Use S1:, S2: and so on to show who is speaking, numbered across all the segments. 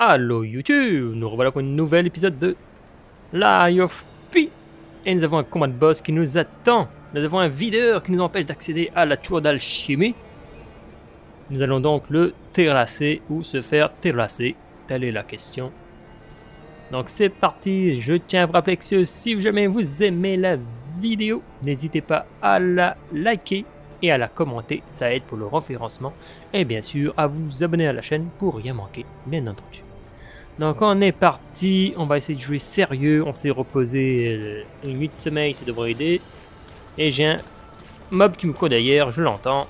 S1: Allo YouTube, nous revoilà pour un nouvel épisode de Lie of P. Et nous avons un combat de boss qui nous attend. Nous avons un videur qui nous empêche d'accéder à la tour d'alchimie. Nous allons donc le terrasser ou se faire terrasser. Telle est la question. Donc c'est parti, je tiens à vous rappeler que si jamais vous aimez la vidéo, n'hésitez pas à la liker et à la commenter, ça aide pour le référencement. Et bien sûr, à vous abonner à la chaîne pour rien manquer, bien entendu. Donc on est parti, on va essayer de jouer sérieux, on s'est reposé euh, une nuit de sommeil, ça devrait aider. Et j'ai un mob qui me court derrière, je l'entends.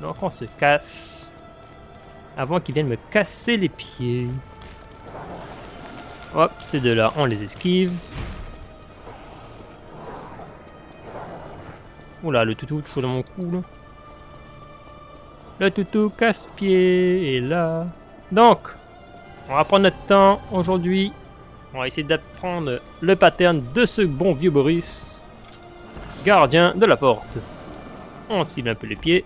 S1: Donc on se casse. Avant qu'il vienne me casser les pieds. Hop, ces deux-là, on les esquive. Oula, le toutou toujours dans mon cou. Le toutou casse-pied est là. Donc, on va prendre notre temps aujourd'hui. On va essayer d'apprendre le pattern de ce bon vieux Boris. Gardien de la porte. On cible un peu les pieds.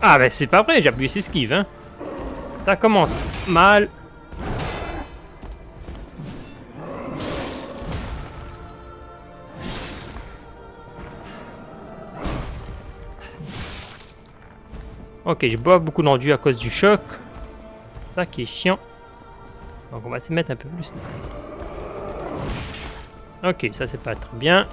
S1: Ah ben c'est pas vrai, j'ai appuyé esquive hein. Ça commence mal. Ok, j'ai pas beaucoup d'enduit à cause du choc. Ça qui est chiant. Donc on va se mettre un peu plus. Ok, ça c'est pas très bien.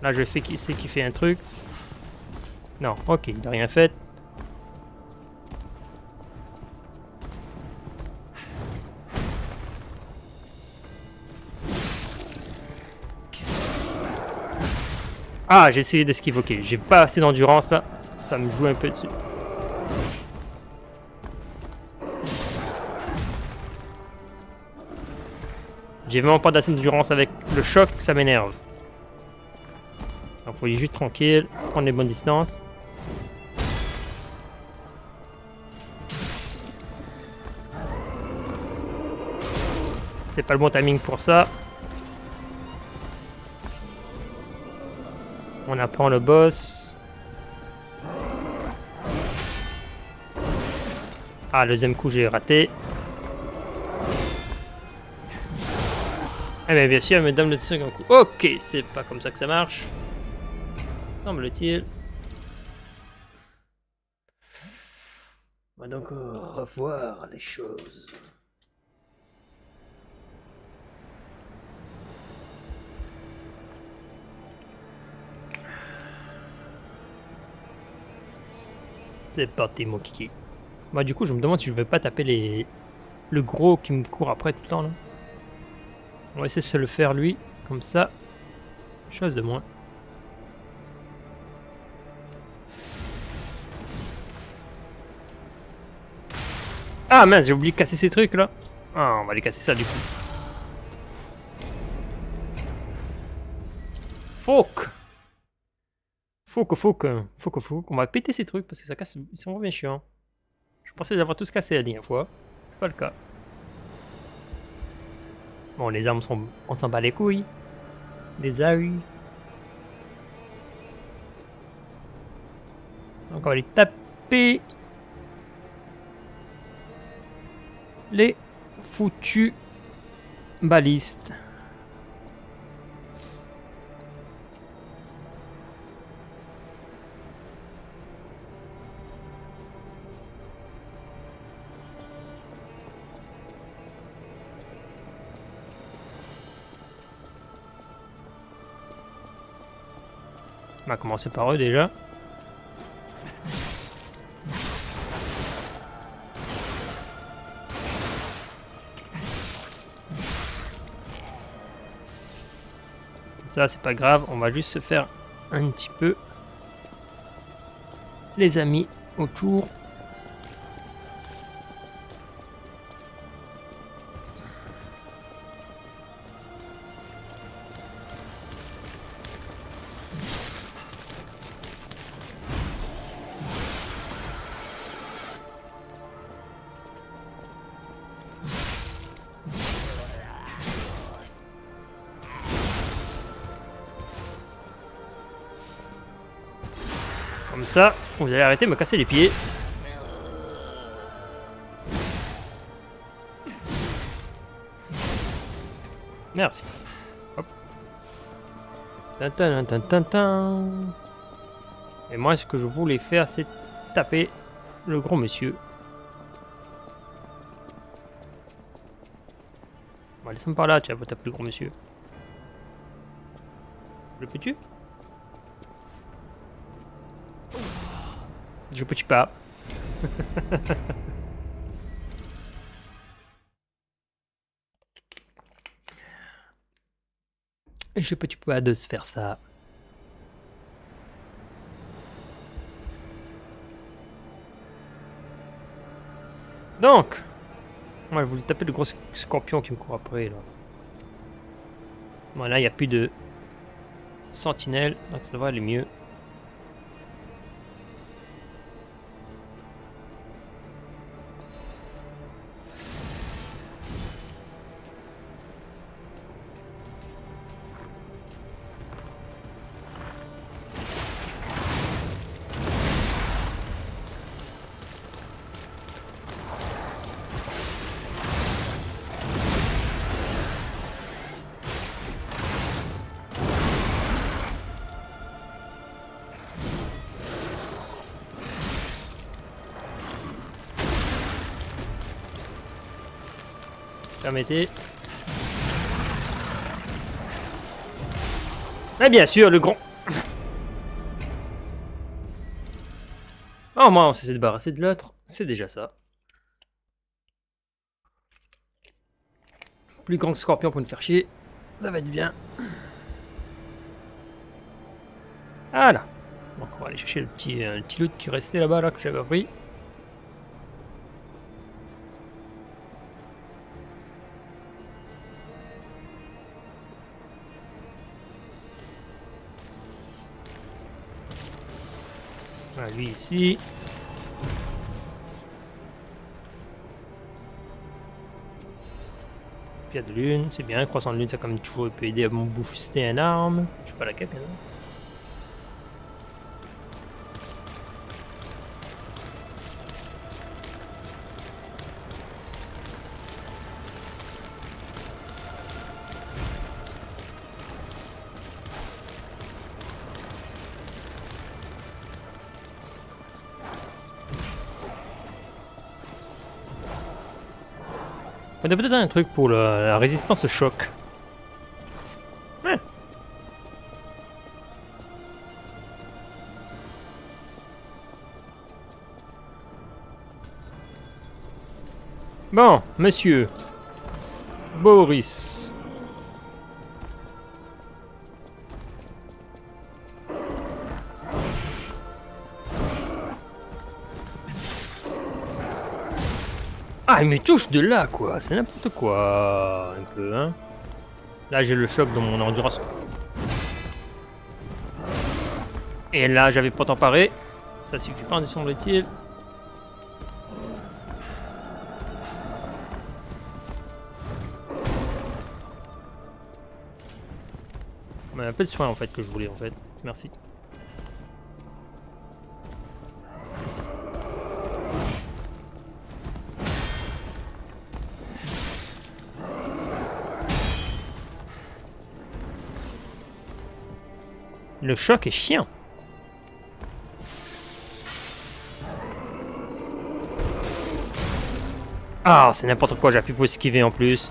S1: Là je fais qui c'est qui fait un truc. Non, ok, il n'a rien fait. Ah, j'ai essayé d'esquiver. Ok, j'ai pas assez d'endurance là. Ça me joue un peu dessus. J'ai vraiment pas d'assez d'endurance avec le choc, ça m'énerve. Donc faut y juste tranquille, prendre les bonnes distances. C'est pas le bon timing pour ça. On apprend le boss. Ah, le deuxième coup, j'ai raté. Eh bien, bien sûr, me donne le second coup. Ok, c'est pas comme ça que ça marche. Semble-t-il. On va donc revoir les choses. C'est parti mon kiki. Bah du coup je me demande si je vais pas taper les... le gros qui me court après tout le temps là. On va essayer de se le faire lui, comme ça. Chose de moins. Ah mince, j'ai oublié de casser ces trucs là. Ah, on va les casser ça du coup. Fuck faut que, faut que, faut qu'on va péter ces trucs parce que ça casse, ils sont bien chiants. Je pensais les avoir tous cassés la dernière fois. C'est pas le cas. Bon, les armes sont, on s'en bat les couilles. Les ailes. Donc on va les taper. Les foutus balistes. On va commencer par eux déjà. Ça c'est pas grave, on va juste se faire un petit peu les amis autour. Vous allez arrêter de me casser les pieds. Merci. Hop. Et moi, ce que je voulais faire, c'est taper le gros monsieur. Bon, laisse-moi par là, tu vas taper le gros monsieur. Le peux-tu? Je peux-tu pas? Je peux-tu pas de se faire ça? Donc, moi je voulais taper le gros scorpion qui me court après là. Voilà, il n'y a plus de sentinelle, donc ça va aller mieux. Et bien sûr, le grand... Oh, moi, on s'est débarrassé de l'autre. C'est déjà ça. Plus grand scorpion pour nous faire chier. Ça va être bien. Voilà. Donc on va aller chercher le petit, euh, le loot qui restait là-bas, là, que j'avais pris. Lui ici. Pierre de lune, c'est bien. Croissant de lune, ça comme toujours peut aider à me booster un arme. Je sais pas laquelle, bien On a peut-être un truc pour le- la résistance au choc. Ouais. Bon, monsieur. Boris. Il me touche de là, quoi. C'est n'importe quoi, un peu, hein. Là, j'ai le choc dans mon endurance. Et là, j'avais pas tant paré. Ça suffit pas, me semble-t-il. Un peu de soin, en fait, que je voulais, en fait. Merci. Le choc est chiant. Ah, c'est n'importe quoi, j'ai appuyé pour esquiver en plus.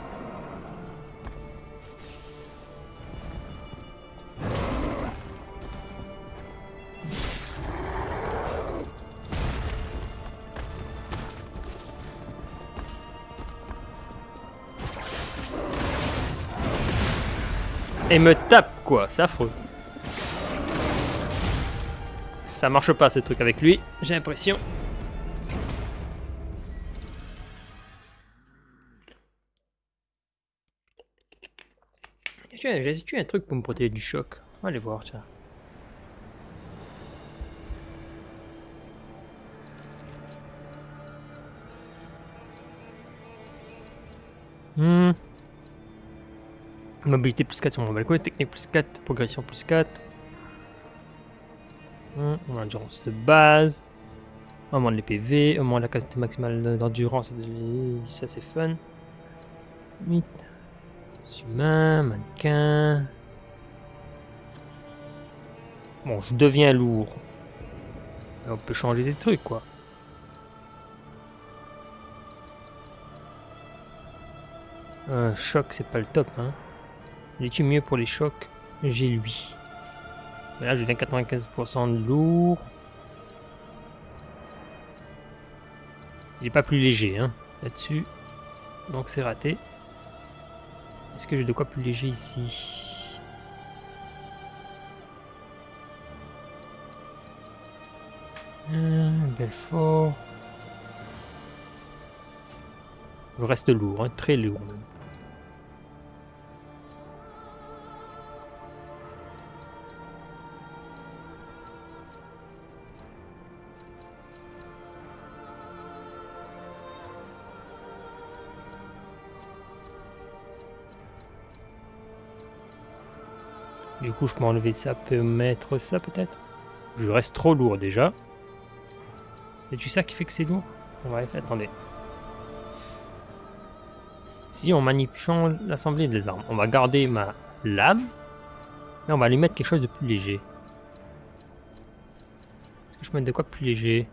S1: Et me tape quoi, c'est affreux. Ça marche pas ce truc avec lui, j'ai l'impression. J'ai tué un truc pour me protéger du choc. On va aller voir, tiens. Hmm. Mobilité plus 4 sur mon balcon, technique plus 4, progression plus 4. On a l'endurance de base. Augmente les PV, augmente la capacité maximale d'endurance. Ça c'est fun. 8. Humain, mannequin. Bon, je deviens lourd. On peut changer des trucs, quoi. Euh, choc, c'est pas le top, hein. Il mieux pour les chocs? J'ai lui. Là, je deviens 95% de lourd. Il est pas plus léger, hein, là-dessus. Donc c'est raté. Est-ce que j'ai de quoi plus léger ici? Euh, Belfort. Je reste lourd, hein, très lourd. Du coup, je peux enlever ça, peut mettre ça peut-être? Je reste trop lourd déjà. C'est-tu ça qui fait que c'est lourd? Bref, attendez. Si on manipule l'assemblée des armes, on va garder ma lame, mais on va lui mettre quelque chose de plus léger. Est-ce que je peux mettre de quoi plus léger?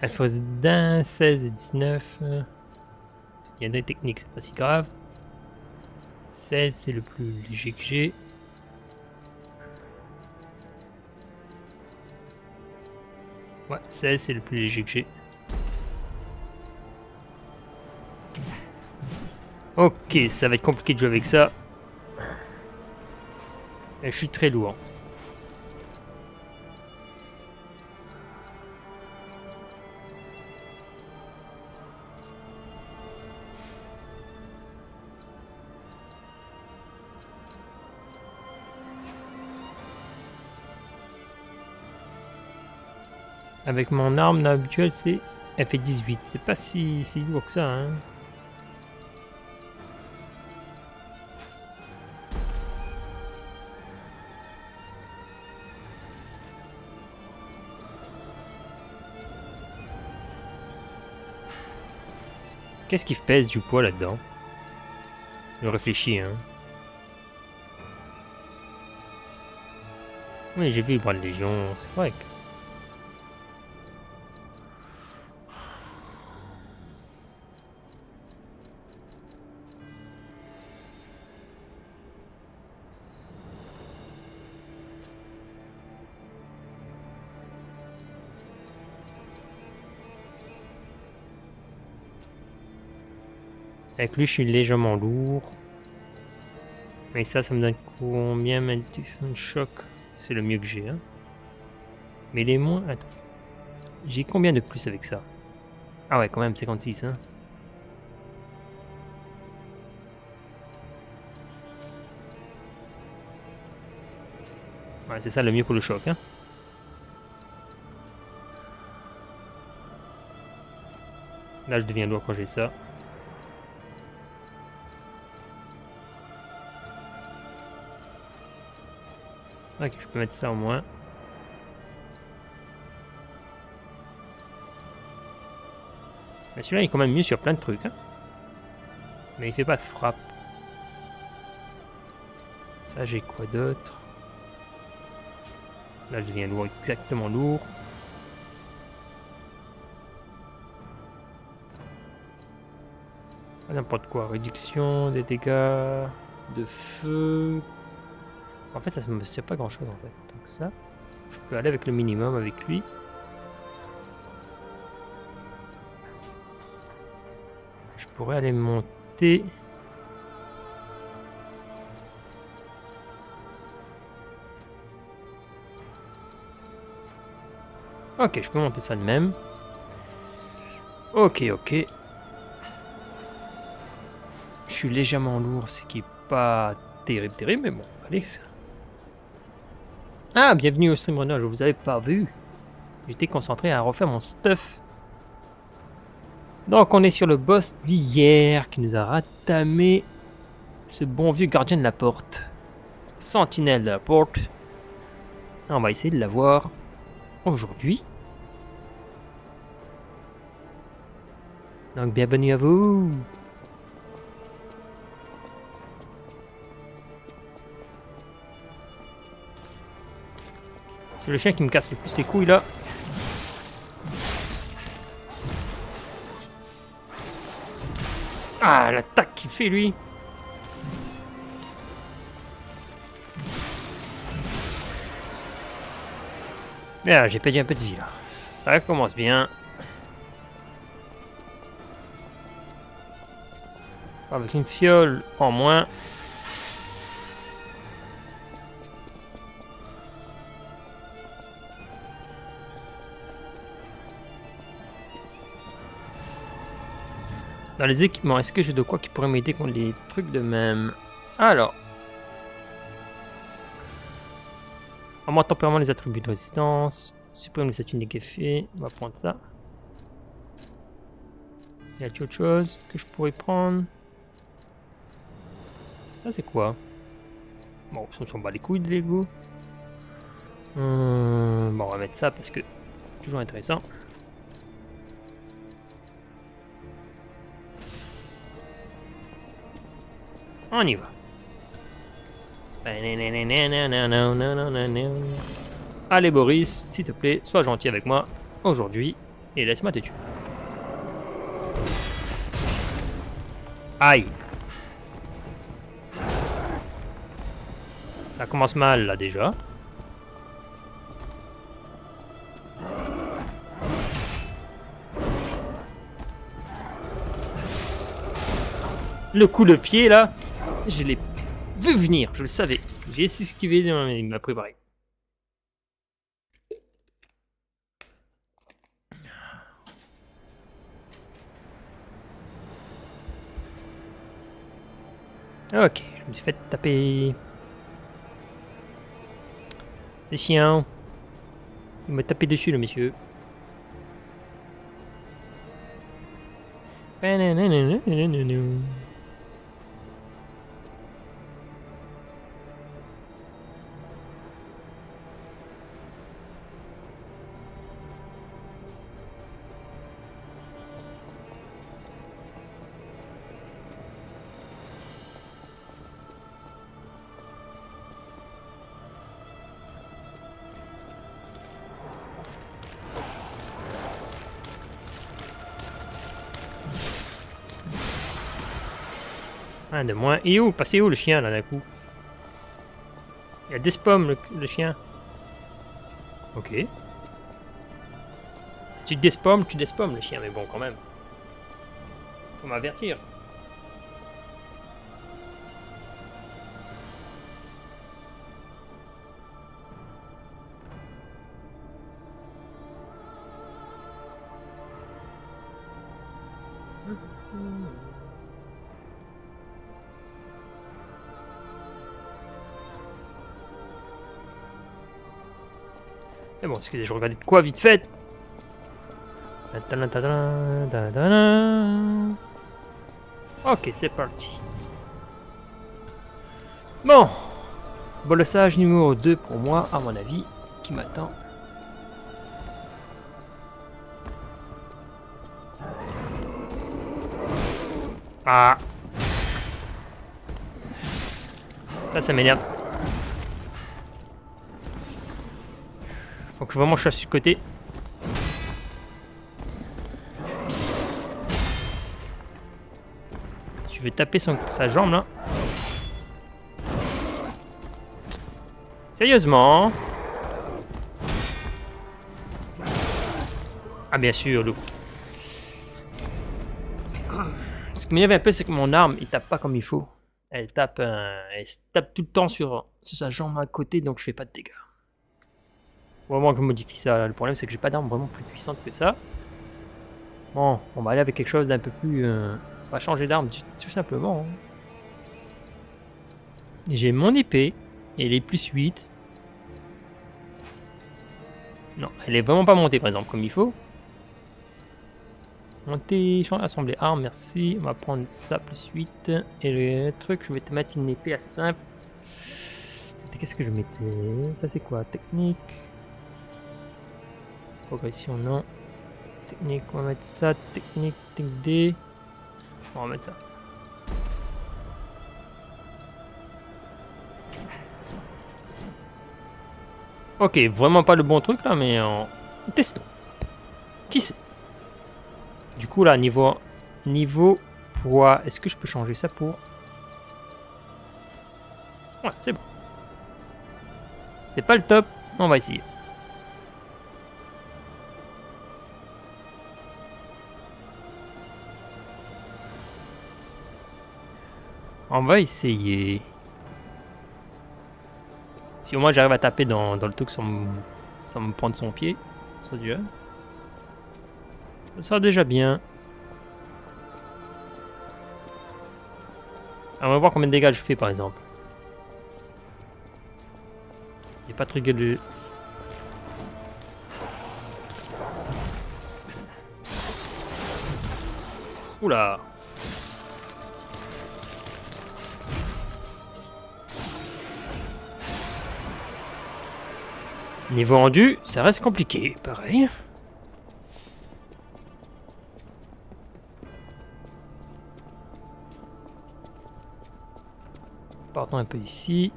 S1: Elle faisait d'un 16 et 19. Il y a des techniques, c'est pas si grave. 16, c'est le plus léger que j'ai. 16 c'est le plus léger que j'ai. Ok, ça va être compliqué de jouer avec ça. Je suis très lourd. Avec mon arme habituelle, c'est... Elle fait 18. C'est pas si, si lourd que ça, hein. Qu'est-ce qui pèse du poids là-dedans? Je réfléchis, hein. Oui, j'ai vu le bras de Légion, c'est correct. Avec lui, je suis légèrement lourd. Mais ça, ça me donne combien de choc C'est le mieux que j'ai. Hein. Mais les moins... Attends. J'ai combien de plus avec ça? Ah ouais, quand même, 56. Hein. Ouais, c'est ça le mieux pour le choc. Hein. Là, je deviens lourd quand j'ai ça. Ok, je peux mettre ça au moins. Mais celui-là, il est quand même mieux sur plein de trucs. Hein. Mais il fait pas de frappe. Ça, j'ai quoi d'autre? Là, je viens lourd, exactement lourd. N'importe quoi. Réduction des dégâts de feu, en fait, ça ne me sert pas grand chose en fait. Donc ça, je peux aller avec le minimum avec lui. Je pourrais aller monter. Ok, je peux monter ça de même. Ok, ok. Je suis légèrement lourd, ce qui est pas terrible, terrible, mais bon, allez, ça. Ah, bienvenue au stream je vous avais pas vu. J'étais concentré à refaire mon stuff. Donc on est sur le boss d'hier qui nous a ratamé ce bon vieux gardien de la porte. Sentinelle de la porte. On va essayer de l'avoir. aujourd'hui. Donc bienvenue à vous. Le chien qui me casse le plus les couilles là. Ah, l'attaque qu'il fait lui. Bien, j'ai perdu un peu de vie là. Ça commence bien. Avec une fiole en moins. Dans les équipements, est-ce que j'ai de quoi qui pourrait m'aider contre les trucs de même? Alors. Augmente tempérament les attributs de résistance. Supprime les statuts négatives. On va prendre ça. Y a-t-il autre chose que je pourrais prendre? Ça c'est quoi? Bon, on s'en bat les couilles de Lego. Hum, bon, on va mettre ça parce que toujours intéressant. On y va. Allez Boris, s'il te plaît, sois gentil avec moi aujourd'hui et laisse-moi te tuer. Aïe. Ça commence mal là déjà. Le coup de pied là. Je l'ai vu venir, je le savais. J'ai esquivé, il m'a préparé. Ok, je me suis fait taper. C'est chiant. Il m'a tapé dessus, le monsieur. De moins. Et où? Passez où le chien là d'un coup? Il a des spams le, le chien. Ok. Tu despommes, tu despommes le chien, mais bon quand même. Faut m'avertir. Excusez, je regardais de quoi vite fait. Ok, c'est parti. Bon. Bolossage numéro 2 pour moi, à mon avis, qui m'attend. Ah. Ça, ça m'énerve. Que vraiment je sois sur le côté. Je vais taper sa jambe là. Sérieusement Ah bien sûr, le... Ce qui m'énerve un peu, c'est que mon arme, il tape pas comme il faut. Elle tape, euh, elle tape tout le temps sur sa jambe à côté, donc je fais pas de dégâts. Vraiment que je modifie ça. Le problème, c'est que j'ai pas d'arme vraiment plus puissante que ça. Bon, on va aller avec quelque chose d'un peu plus... Euh, on va changer d'arme tout simplement. Hein. J'ai mon épée. Et elle est plus 8. Non, elle est vraiment pas montée par exemple comme il faut. Monter, assembler arme, merci. On va prendre ça plus 8. Et le truc, je vais te mettre une épée assez simple. C'était qu'est-ce que je mettais? Ça c'est quoi? Technique Progression, non. Technique, on va mettre ça. Technique, technique D. On va mettre ça. Ok, vraiment pas le bon truc là, mais en... testons. Qui sait? Du coup là, niveau niveau poids, est-ce que je peux changer ça pour? Ouais, c'est bon. C'est pas le top, on va essayer. On va essayer. Si au moins j'arrive à taper dans, le truc sans me, prendre son pied, ça déjà. Ça sera déjà bien. on va voir combien de dégâts je fais par exemple. Il pas trigger de... Oula Niveau rendu, ça reste compliqué, pareil. Partons un peu ici.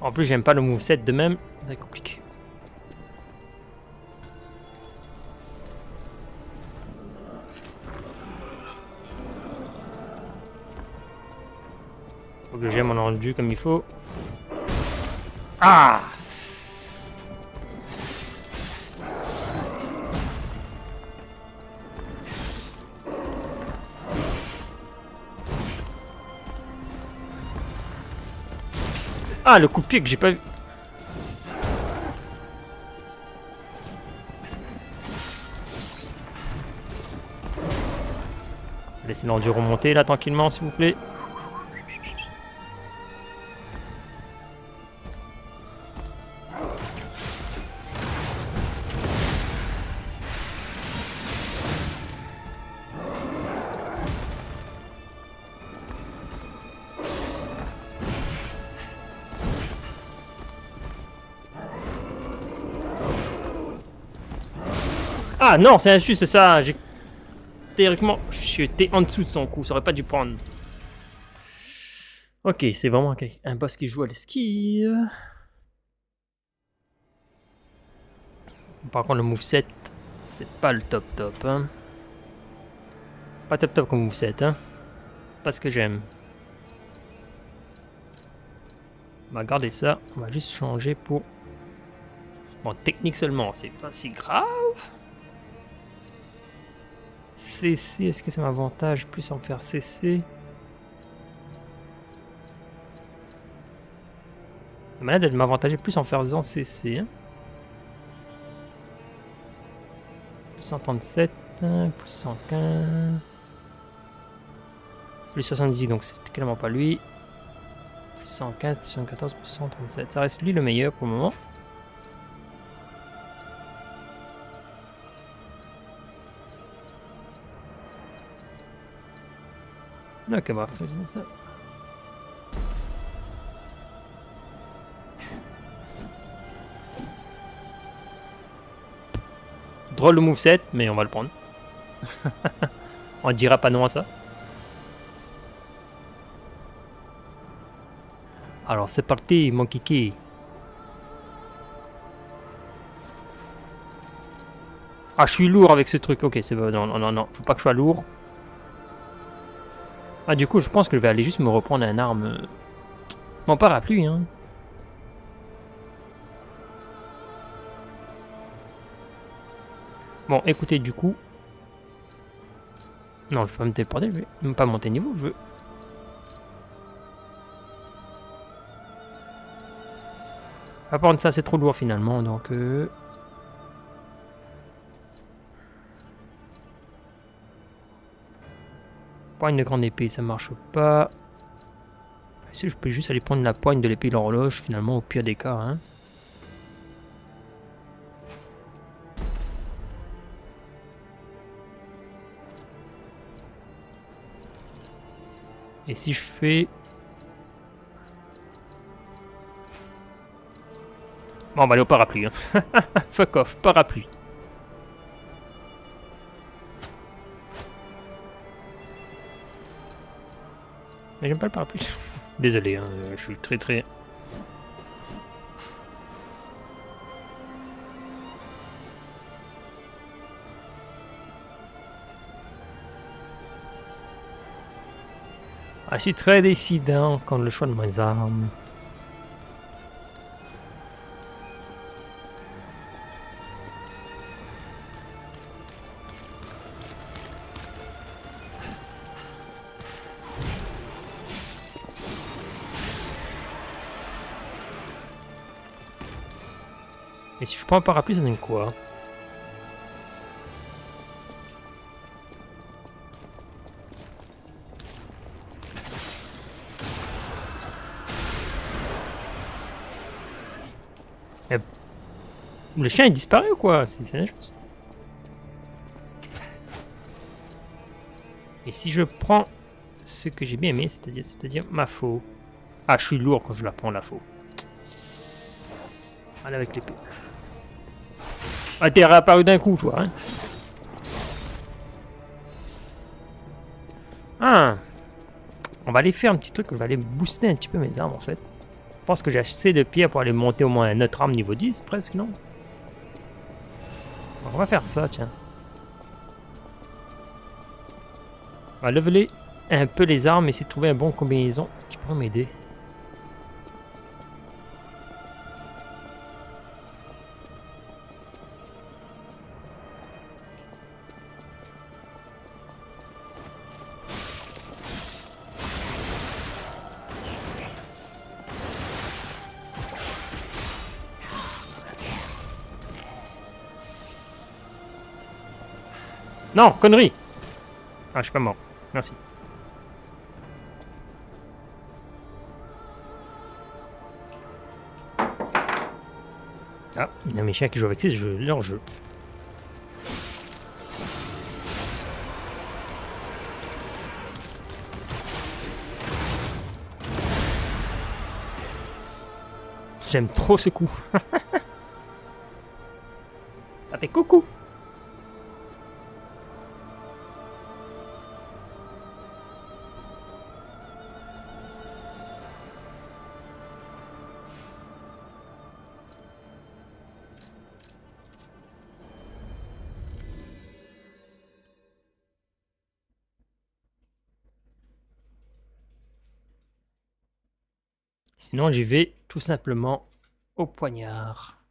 S1: En plus, j'aime pas le moveset de même, c'est compliqué. Comme il faut. Ah Ah, le coup de pied que j'ai pas vu. Laissez l'enduro remonter là tranquillement s'il vous plaît. Ah non, c'est injuste ça. J'ai théoriquement, j'étais en dessous de son coup. Ça aurait pas dû prendre. Ok, c'est vraiment un boss qui joue à l'esquive. Par contre, le moveset, c'est pas le top top. Hein. Pas top top comme moveset. Hein. Pas ce que j'aime. On va garder ça. On va juste changer pour... Bon, technique seulement, c'est pas si grave. CC, est-ce que c'est un avantage plus en faire CC Ça m'a l'air de m'avantager plus en faisant CC. Hein. Plus 137, plus 115, plus 70, donc c'est clairement pas lui. Plus 115, plus 114, plus 137. Ça reste lui le meilleur pour le moment. Ok, bah, faisons ça. Drôle de moveset, mais on va le prendre. on dira pas non à ça. Alors c'est parti, mon kiki. Ah, je suis lourd avec ce truc. Ok, c'est bon. Non, non, non, faut pas que je sois lourd. Ah, du coup, je pense que je vais aller juste me reprendre un arme. Euh, mon parapluie, hein. Bon, écoutez, du coup... Non, je vais pas me téléporter, je vais pas monter niveau, je veux... À part ça, c'est trop lourd finalement, donc... Euh... Poigne de grande épée, ça marche pas. Si je peux juste aller prendre la poigne de l'épée de l'horloge, finalement, au pire des cas. Hein? Et si je fais... Bon, bah, allez au parapluie. Hein. Fuck off, parapluie. J'aime pas le parapluie. Désolé, hein, je suis très très... Ah, je suis très décidant quand le choix de mes armes. Prends un parapluie, ça donne quoi Eh, Le chien est disparu ou quoi C'est la chose. Et si je prends ce que j'ai bien aimé, c'est-à-dire c'est-à-dire ma faux. Ah, je suis lourd quand je la prends la faux. Allez avec l'épée. Ah, t'es réapparu d'un coup, toi, hein Ah On va aller faire un petit truc, je vais aller booster un petit peu mes armes, en fait. Je pense que j'ai assez de pierres pour aller monter au moins notre arme niveau 10, presque, non? On va faire ça, tiens. On va leveler un peu les armes, essayer de trouver un bon combinaison qui pourrait m'aider. Non, connerie Ah, je suis pas mort. Merci. Ah, il y a mes chiens qui jouent avec ces jeux, leur jeu. J'aime trop ce coup. Ça fait coucou. Sinon, j'y vais tout simplement au poignard.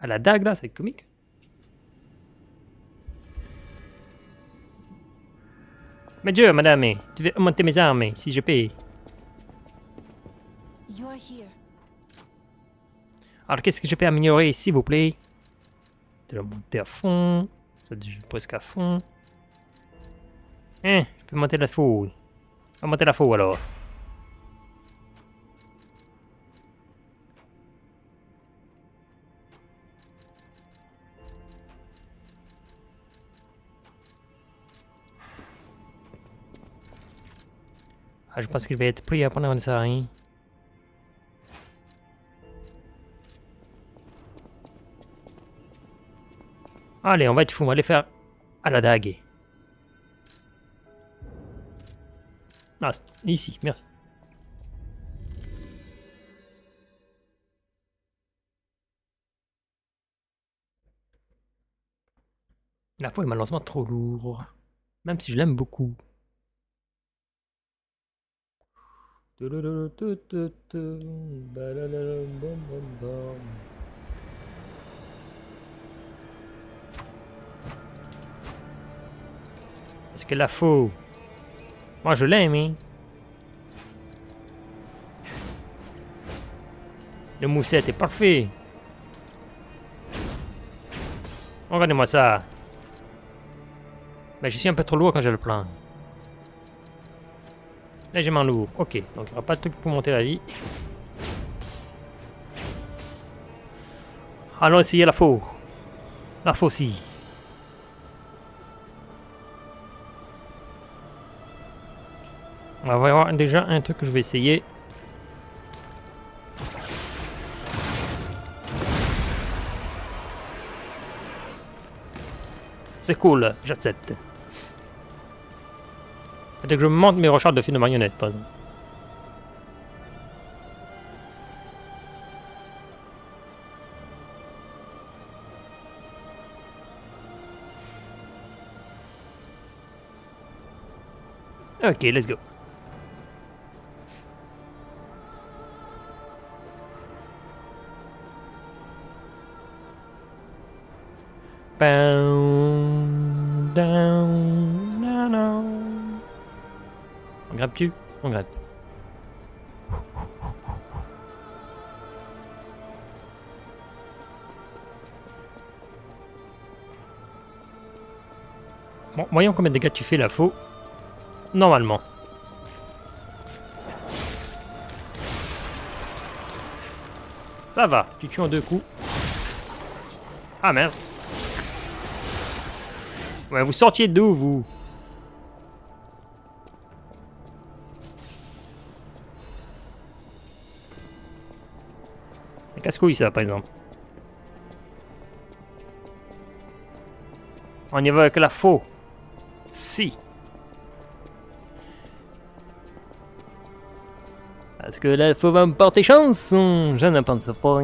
S1: À la dague, là, c'est comique. Mais Dieu, madame, tu veux augmenter mes armes si je paye. Alors, qu'est-ce que je peux améliorer, s'il vous plaît? De la monter à fond. Ça dit presque à fond. Hein, je peux monter la faux. On va monter la faux, alors. Ah, je pense qu'il va être pris pendant ça, hein. Allez, on va être fou, on va aller faire à la dague. Ah, ici, merci. La fois est malheureusement trop lourd. Même si je l'aime beaucoup. Est-ce que la faux? Moi je l'aime, hein. Le moussette est parfait. Regardez-moi ça. Mais je suis un peu trop lourd quand je le prends. Légèrement lourd. Ok, donc il n'y aura pas de truc pour monter la vie. Allons essayer la faux. La faucille. On va voir déjà un truc que je vais essayer. C'est cool, j'accepte. Peut-être que je monte mes recharges de films de marionnette, par exemple. Ok, let's go. Down, down, On grimpe-tu On grimpe. Bon, voyons combien de dégâts tu fais la faux. Normalement. Ça va, tu tues en deux coups. Ah merde. Ouais, vous sortiez d'où, vous? Casse-couille, ça, par exemple. On y va avec la faux. Si. Est-ce que la faux va me porter chance? Je ne pense pas.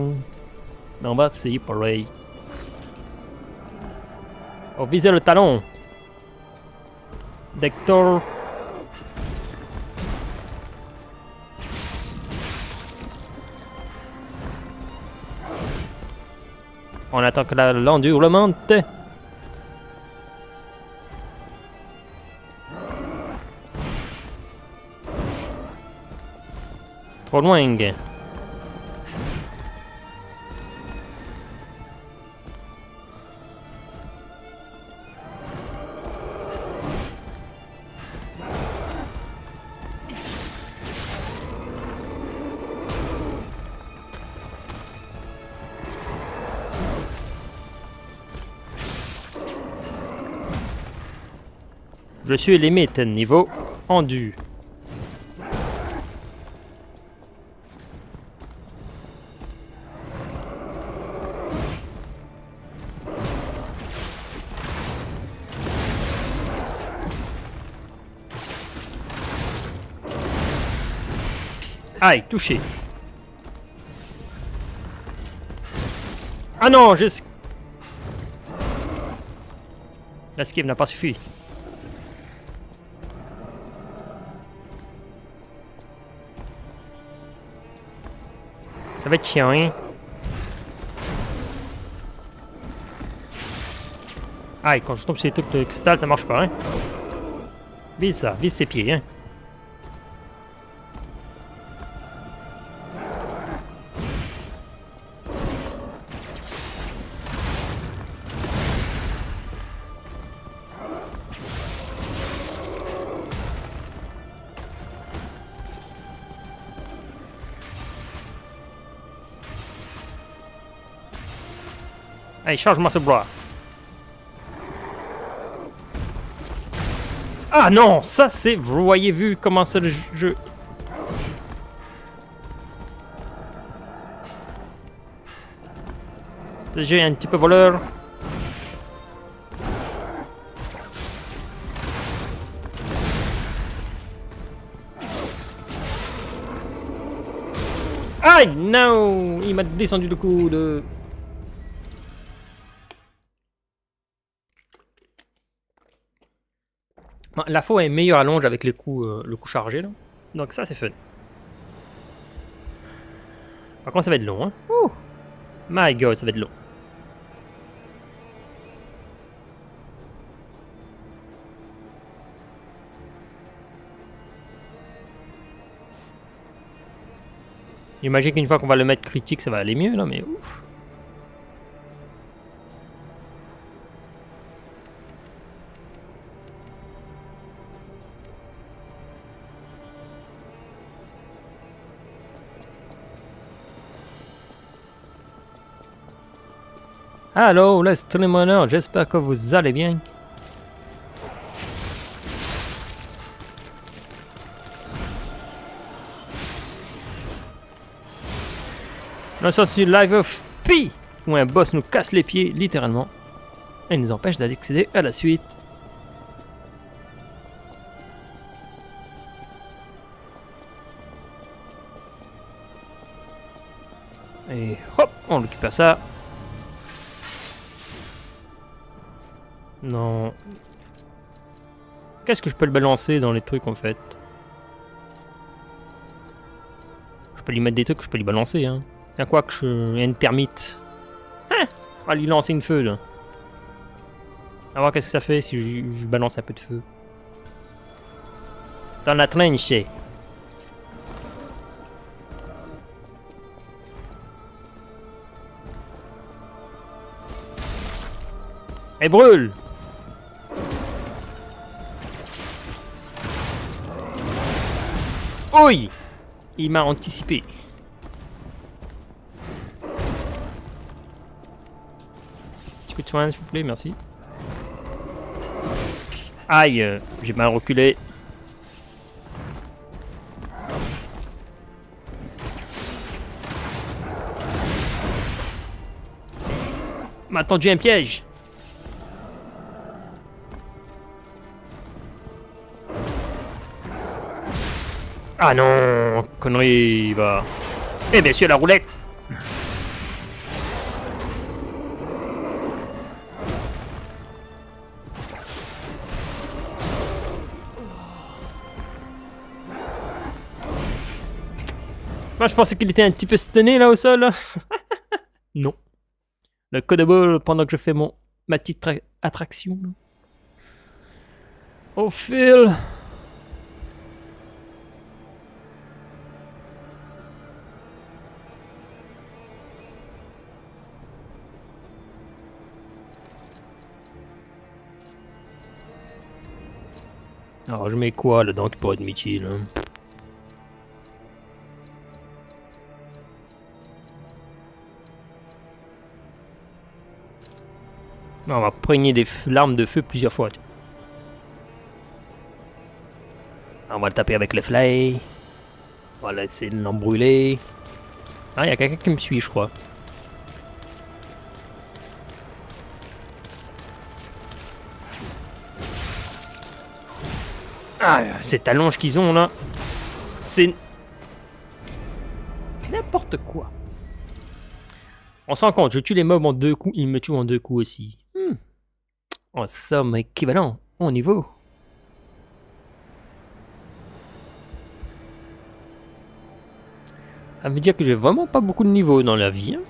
S1: On va essayer pareil. On viser le talon. Dector. On attend que la l'endure monte. Trop loin. Je suis limite niveau endu. Aïe, touché. Ah non, j'ai... L'esquive n'a pas suffi. Va être chiant, hein? Aïe, quand je tombe sur les trucs de cristal, ça marche pas, hein? Vise ça, vise ses pieds, hein? Allez, change-moi ce bois. Ah non, ça c'est... Vous voyez vu comment c'est le jeu... Ce un petit peu voleur. Aïe, non Il m'a descendu le coup de... La faux est meilleure à longe avec les coups, euh, le coup chargé. Là. Donc ça, c'est fun. Par contre, ça va être long. Hein? Ouh. My god, ça va être long. J'imagine qu'une fois qu'on va le mettre critique, ça va aller mieux, là, mais ouf. Allô, les streamoneurs, j'espère que vous allez bien. Nous sommes sur Live of Pi, où un boss nous casse les pieds, littéralement. Elle nous empêche d'accéder à la suite. Et hop, on récupère ça. Non. Qu'est-ce que je peux le balancer dans les trucs en fait? Je peux lui mettre des trucs que je peux lui balancer. Hein. Y'a quoi que je... y a une termite. Hein? On va lui lancer une feu là. A voir qu'est-ce que ça fait si je, balance un peu de feu. Dans la tranchée. Elle brûle Oui Il m'a anticipé. Petit coup de soin, s'il vous plaît, merci. Aïe, euh, j'ai mal reculé. M'a tendu un piège. Ah non, connerie, va. Eh bien sûr, la roulette Moi, je pensais qu'il était un petit peu stunné là au sol. non. Le code ball pendant que je fais mon ma petite attraction. Au fil. Alors je mets quoi là-dedans qui pourrait être utile hein On va prégner des larmes de feu plusieurs fois. On va le taper avec le flay. On va essayer de l'embrûler. Ah, il y a quelqu'un qui me suit, je crois. Ah, cette allonge qu'ils ont là, c'est n'importe quoi. On s'en compte, je tue les mobs en deux coups, ils me tuent en deux coups aussi. Hmm. En somme équivalent au niveau. Ça veut dire que j'ai vraiment pas beaucoup de niveaux dans la vie. Hein.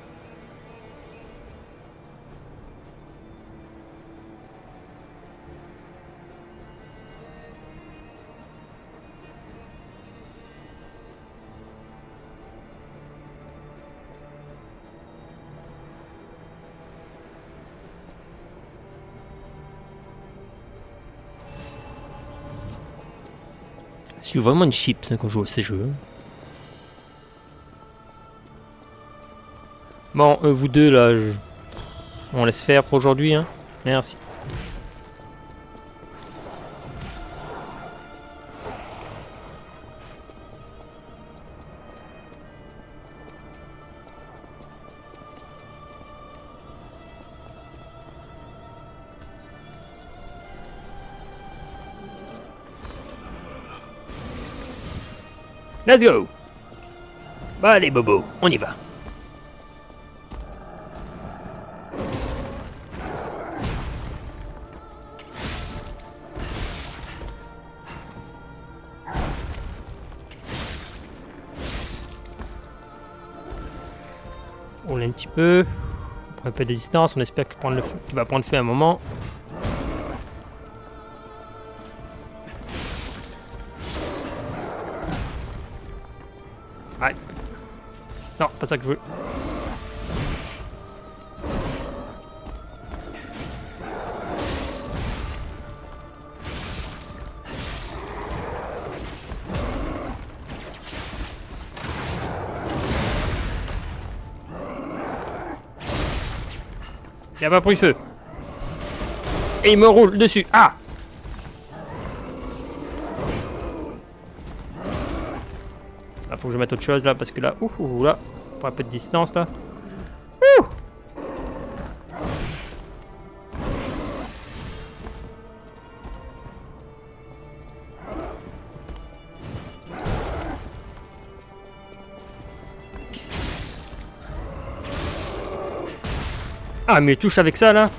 S1: Suis vraiment une chips quand je joue ces jeux. Bon, euh, vous deux là, on laisse faire pour aujourd'hui. Hein. Merci. Let's go Bah allez Bobo, on y va. On est un petit peu. On prend un peu de distance, on espère qu'il va prendre feu un moment. Non, pas ça que je veux. Il a pas pris feu. Et il me roule dessus. Ah faut que je mette autre chose là parce que là, ouh, ouh là, pour un peu de distance là. Ouh. Ah mais touche avec ça là.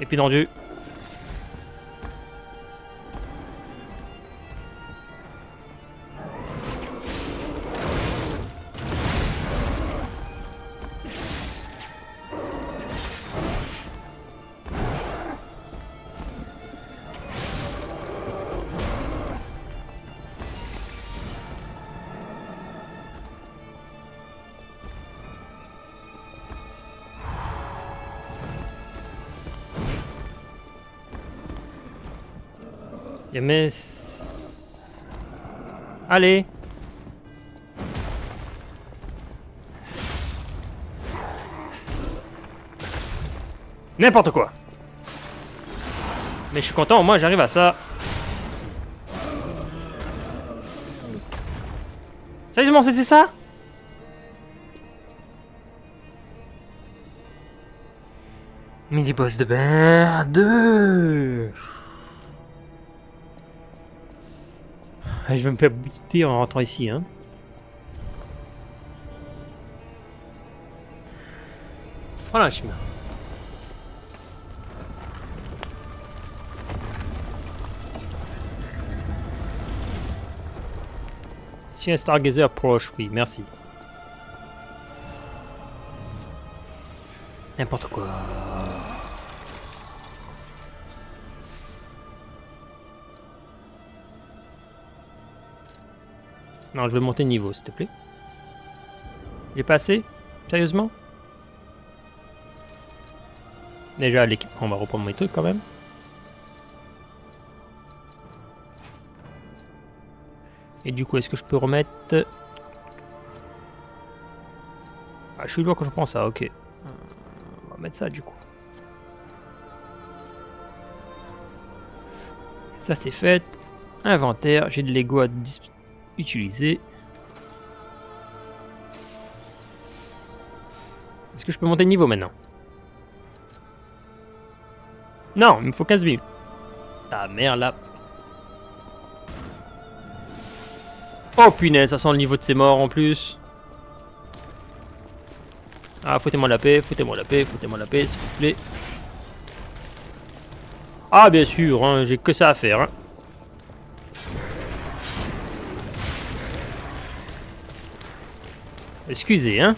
S1: Et puis dans du... Mes... Allez. N'importe quoi. Mais je suis content, au moins j'arrive à ça. Sérieusement, c'était ça Mini boss de merde Je vais me faire buter en rentrant ici, hein. Voilà le chemin. Si un Stargazer proche, oui, merci. N'importe quoi. Non, je vais monter de niveau, s'il te plaît. J'ai pas assez Sérieusement? Déjà, on va reprendre mes trucs quand même. Et du coup, est-ce que je peux remettre... Ah, je suis loin quand je prends ça, ok. Euh, on va mettre ça du coup. Ça c'est fait. Inventaire, j'ai de Lego à utiliser. Est-ce que je peux monter de niveau maintenant? Non, il me faut 15 000. Ah merde là. Oh punaise, ça sent le niveau de ses morts en plus. Ah, foutez-moi la paix, foutez-moi la paix, foutez-moi la paix, s'il vous plaît. Ah, bien sûr, hein, j'ai que ça à faire. Hein. Excusez, hein.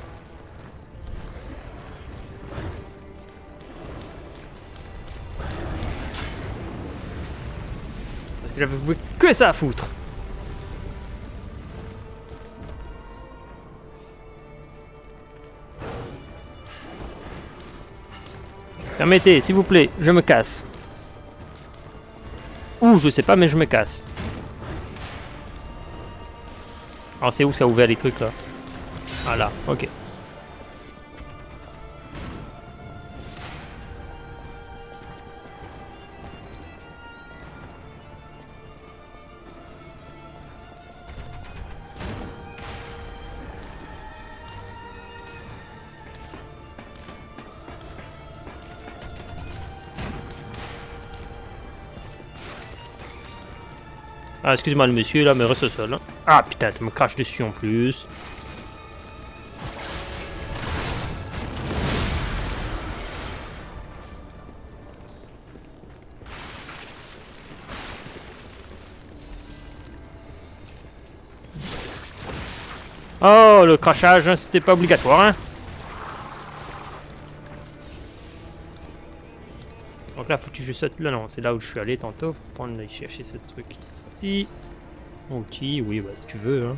S1: Parce que j'avais que ça à foutre. Permettez, s'il vous plaît, je me casse. Ou je sais pas, mais je me casse. Alors c'est où ça a ouvert les trucs là? Voilà, ok. Ah, excuse-moi monsieur, là, mais reste seul. Hein. Ah, putain, tu me craches dessus en plus. Le crachage, hein, c'était pas obligatoire, hein. Donc là, faut que je saute là, non, c'est là où je suis allé tantôt. Faut prendre, aller chercher ce truc ici. Outil, oui, bah, si tu veux. Hein.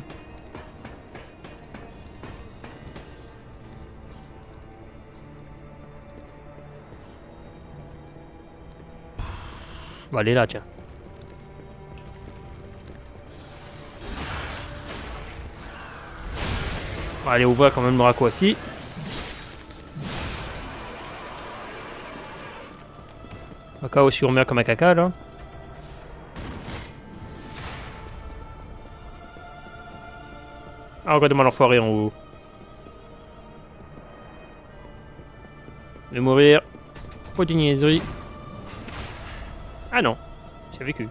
S1: Va aller là, tiens. On va aller ouvrir quand même le raccourci. Au si on meurt comme un caca là. Ah, regardez-moi l'enfoiré en haut. Je vais mourir. Pas de niaiserie. Ah non, j'ai vécu.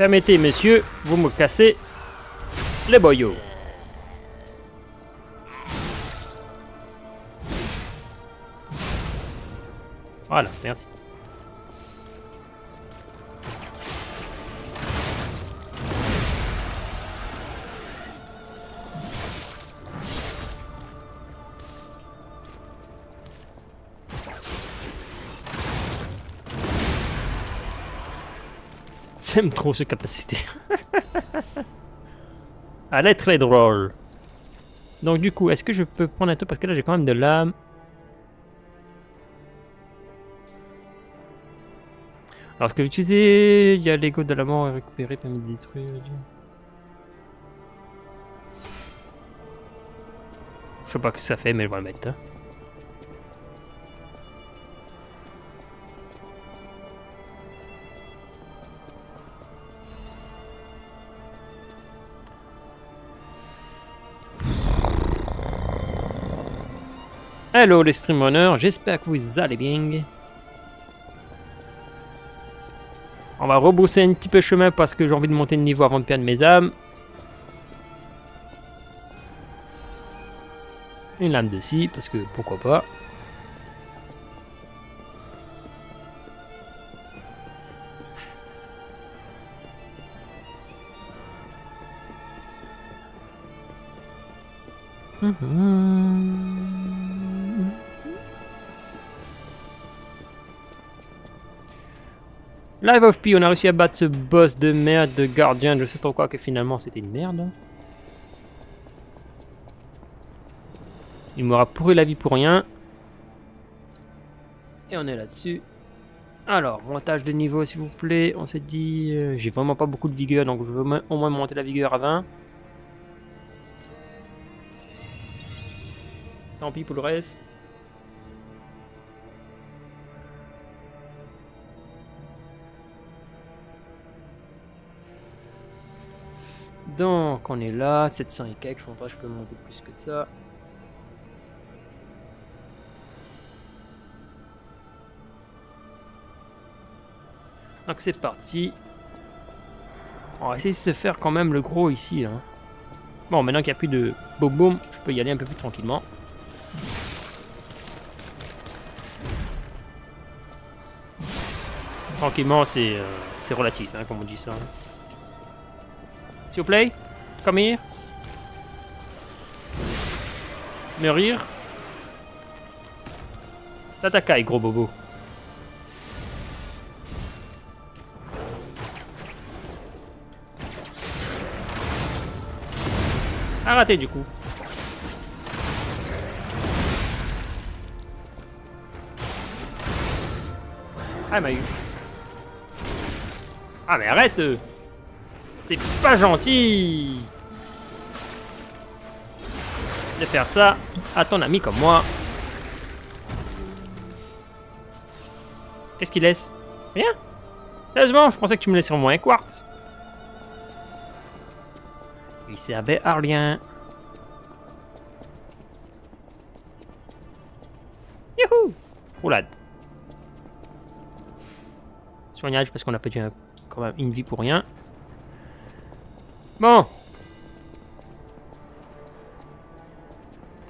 S1: Permettez, monsieur, vous me cassez les boyaux. Voilà, merci. J'aime trop cette capacité. Elle est très drôle. Donc du coup, est-ce que je peux prendre un peu Parce que là, j'ai quand même de l'âme. Alors, ce que j'utilisais, il y a l'ego de la mort récupéré, permis de détruire. Je sais pas ce que ça fait, mais je vais le mettre. hein. Hello les streamrunners, j'espère que vous allez bien. On va rebrousser un petit peu chemin parce que j'ai envie de monter de niveau avant de mes âmes. Une lame de scie, parce que pourquoi pas. Mhm. Live of P, on a réussi à battre ce boss de merde de gardien, je sais trop quoi que finalement c'était une merde. Il m'aura pourri la vie pour rien. Et on est là-dessus. Alors, montage de niveau s'il vous plaît. On s'est dit, euh, j'ai vraiment pas beaucoup de vigueur, donc je veux au moins monter la vigueur à 20. Tant pis pour le reste. Donc, on est là, 700 et quelques, je pense pas que je peux monter plus que ça. Donc c'est parti. On va essayer de se faire quand même le gros ici. Là. Bon, maintenant qu'il n'y a plus de boum boum, je peux y aller un peu plus tranquillement. Tranquillement, c'est euh, relatif, hein, comme on dit ça. S'il vous plaît, come here. Me rire. Tatakai, gros bobo. A raté du coup. Ah, m'a. Ah, mais arrête euh. C'est pas gentil De faire ça à ton ami comme moi. Qu'est-ce qu'il laisse? Rien Sérieusement, je pensais que tu me laissais au moins un quartz. Il servait à rien. Youhou Roulade. Soignage parce qu'on a perdu quand même une vie pour rien. Bon.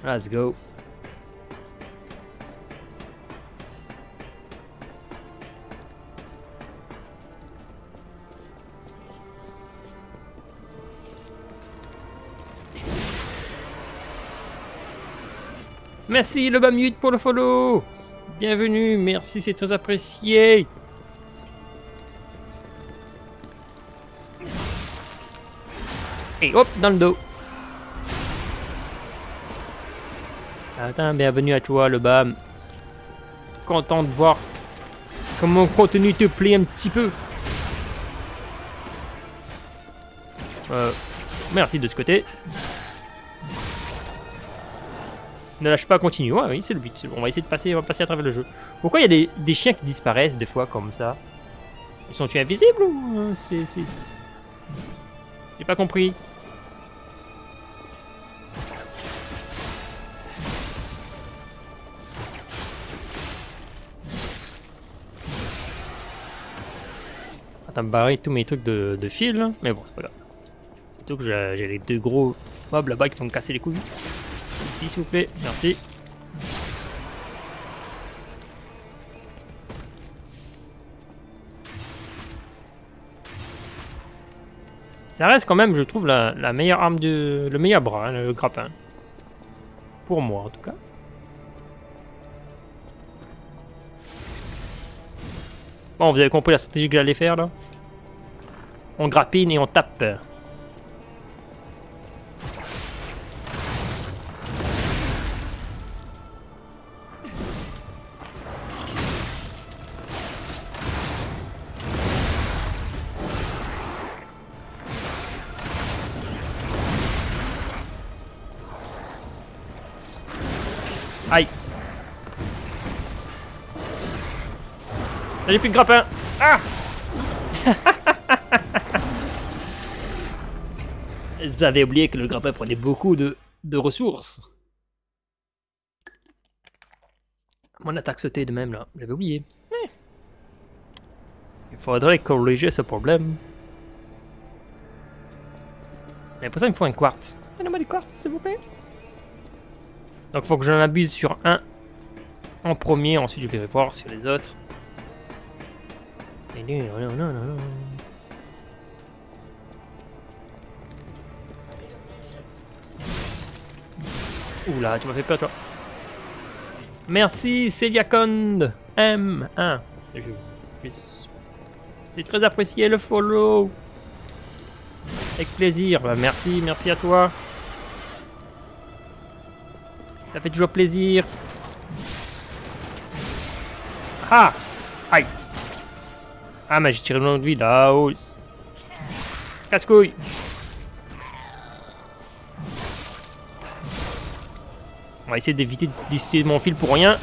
S1: Let's go. Merci le Bamute pour le follow. Bienvenue, merci, c'est très apprécié. Et hop, dans le dos. Attends, bienvenue à toi, le BAM. Content de voir que mon contenu te plaît un petit peu. Euh, merci de ce côté. Ne lâche pas, continue. Ouais, oui, c'est le but. On va essayer de passer, on va passer à travers le jeu. Pourquoi il y a des, chiens qui disparaissent des fois comme ça? Ils sont-ils invisibles ou euh, c'est- J'ai pas compris. Barrer tous mes trucs de, de fil, là. mais bon, c'est pas grave. Surtout que j'ai les deux gros mobs là-bas qui vont me casser les couilles. Ici, s'il vous plaît, merci. Ça reste quand même, je trouve, la, la meilleure arme de... le meilleur bras, hein, le grappin. Pour moi, en tout cas. Bon, vous avez compris la stratégie que j'allais faire, là? On grappine et on tape. Aïe. J'ai plus de grappin. Ah Vous avez oublié que le grappin prenait beaucoup de, de ressources. Mon attaque sautait de même là, j'avais oublié. Eh. Il faudrait corriger ce problème. Mais pour ça, il me faut un quartz. Donnez-moi des quartz, s'il vous plaît. Donc, il faut que j'en abuse sur un en premier. Ensuite, je vais voir sur les autres. Oula, tu m'as fait peur, toi. Merci, Celiacond M1. C'est très apprécié le follow. Avec plaisir. Bah, merci, merci à toi. Ça fait toujours plaisir. Ah Aïe Ah, mais j'ai tiré le nom de vie là-haut. Casse-couille On va essayer d'éviter d'utiliser mon fil pour rien.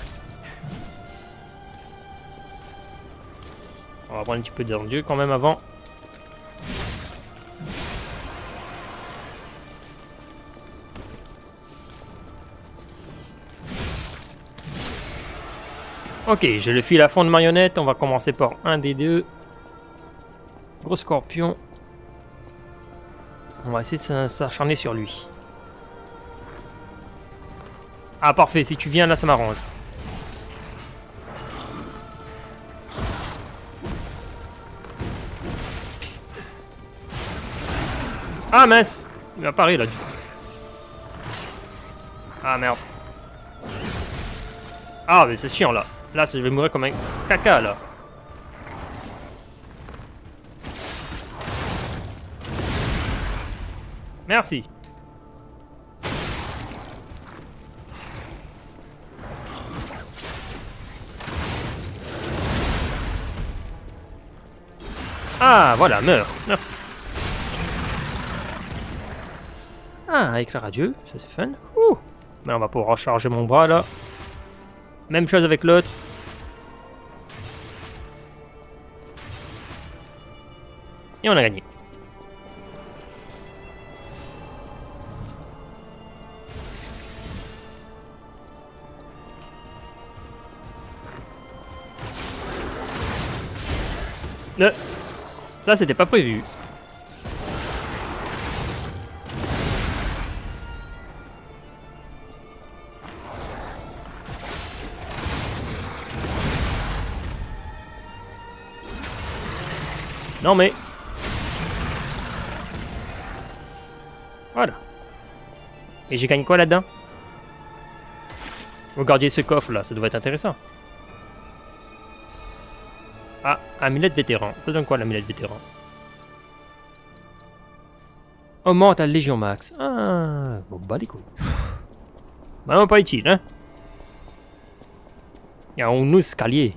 S1: On va prendre un petit peu d'endieu quand même avant. Ok, je le file à fond de marionnette. On va commencer par un des deux. Gros scorpion. On va essayer de s'acharner sur lui. Ah parfait, si tu viens là ça m'arrange. Ah mince Il apparaît là du Ah merde. Ah mais c'est chiant là. Là, je vais mourir comme un caca, là. Merci. Ah, voilà, meurs. Merci. Ah, éclair radieux, ça c'est fun. Ouh. Mais on va pouvoir recharger mon bras, là. Même chose avec l'autre. Et on a gagné. Ne. Ça, c'était pas prévu. Non mais... Voilà. Et j'ai gagné quoi là-dedans? Regardez ce coffre là, ça devrait être intéressant. Ah, amulette vétéran. Ça donne quoi l'amulette vétéran? Augmente la Légion Max. Ah, bon bah les couilles. Vraiment pas utile, hein Il y a un escalier.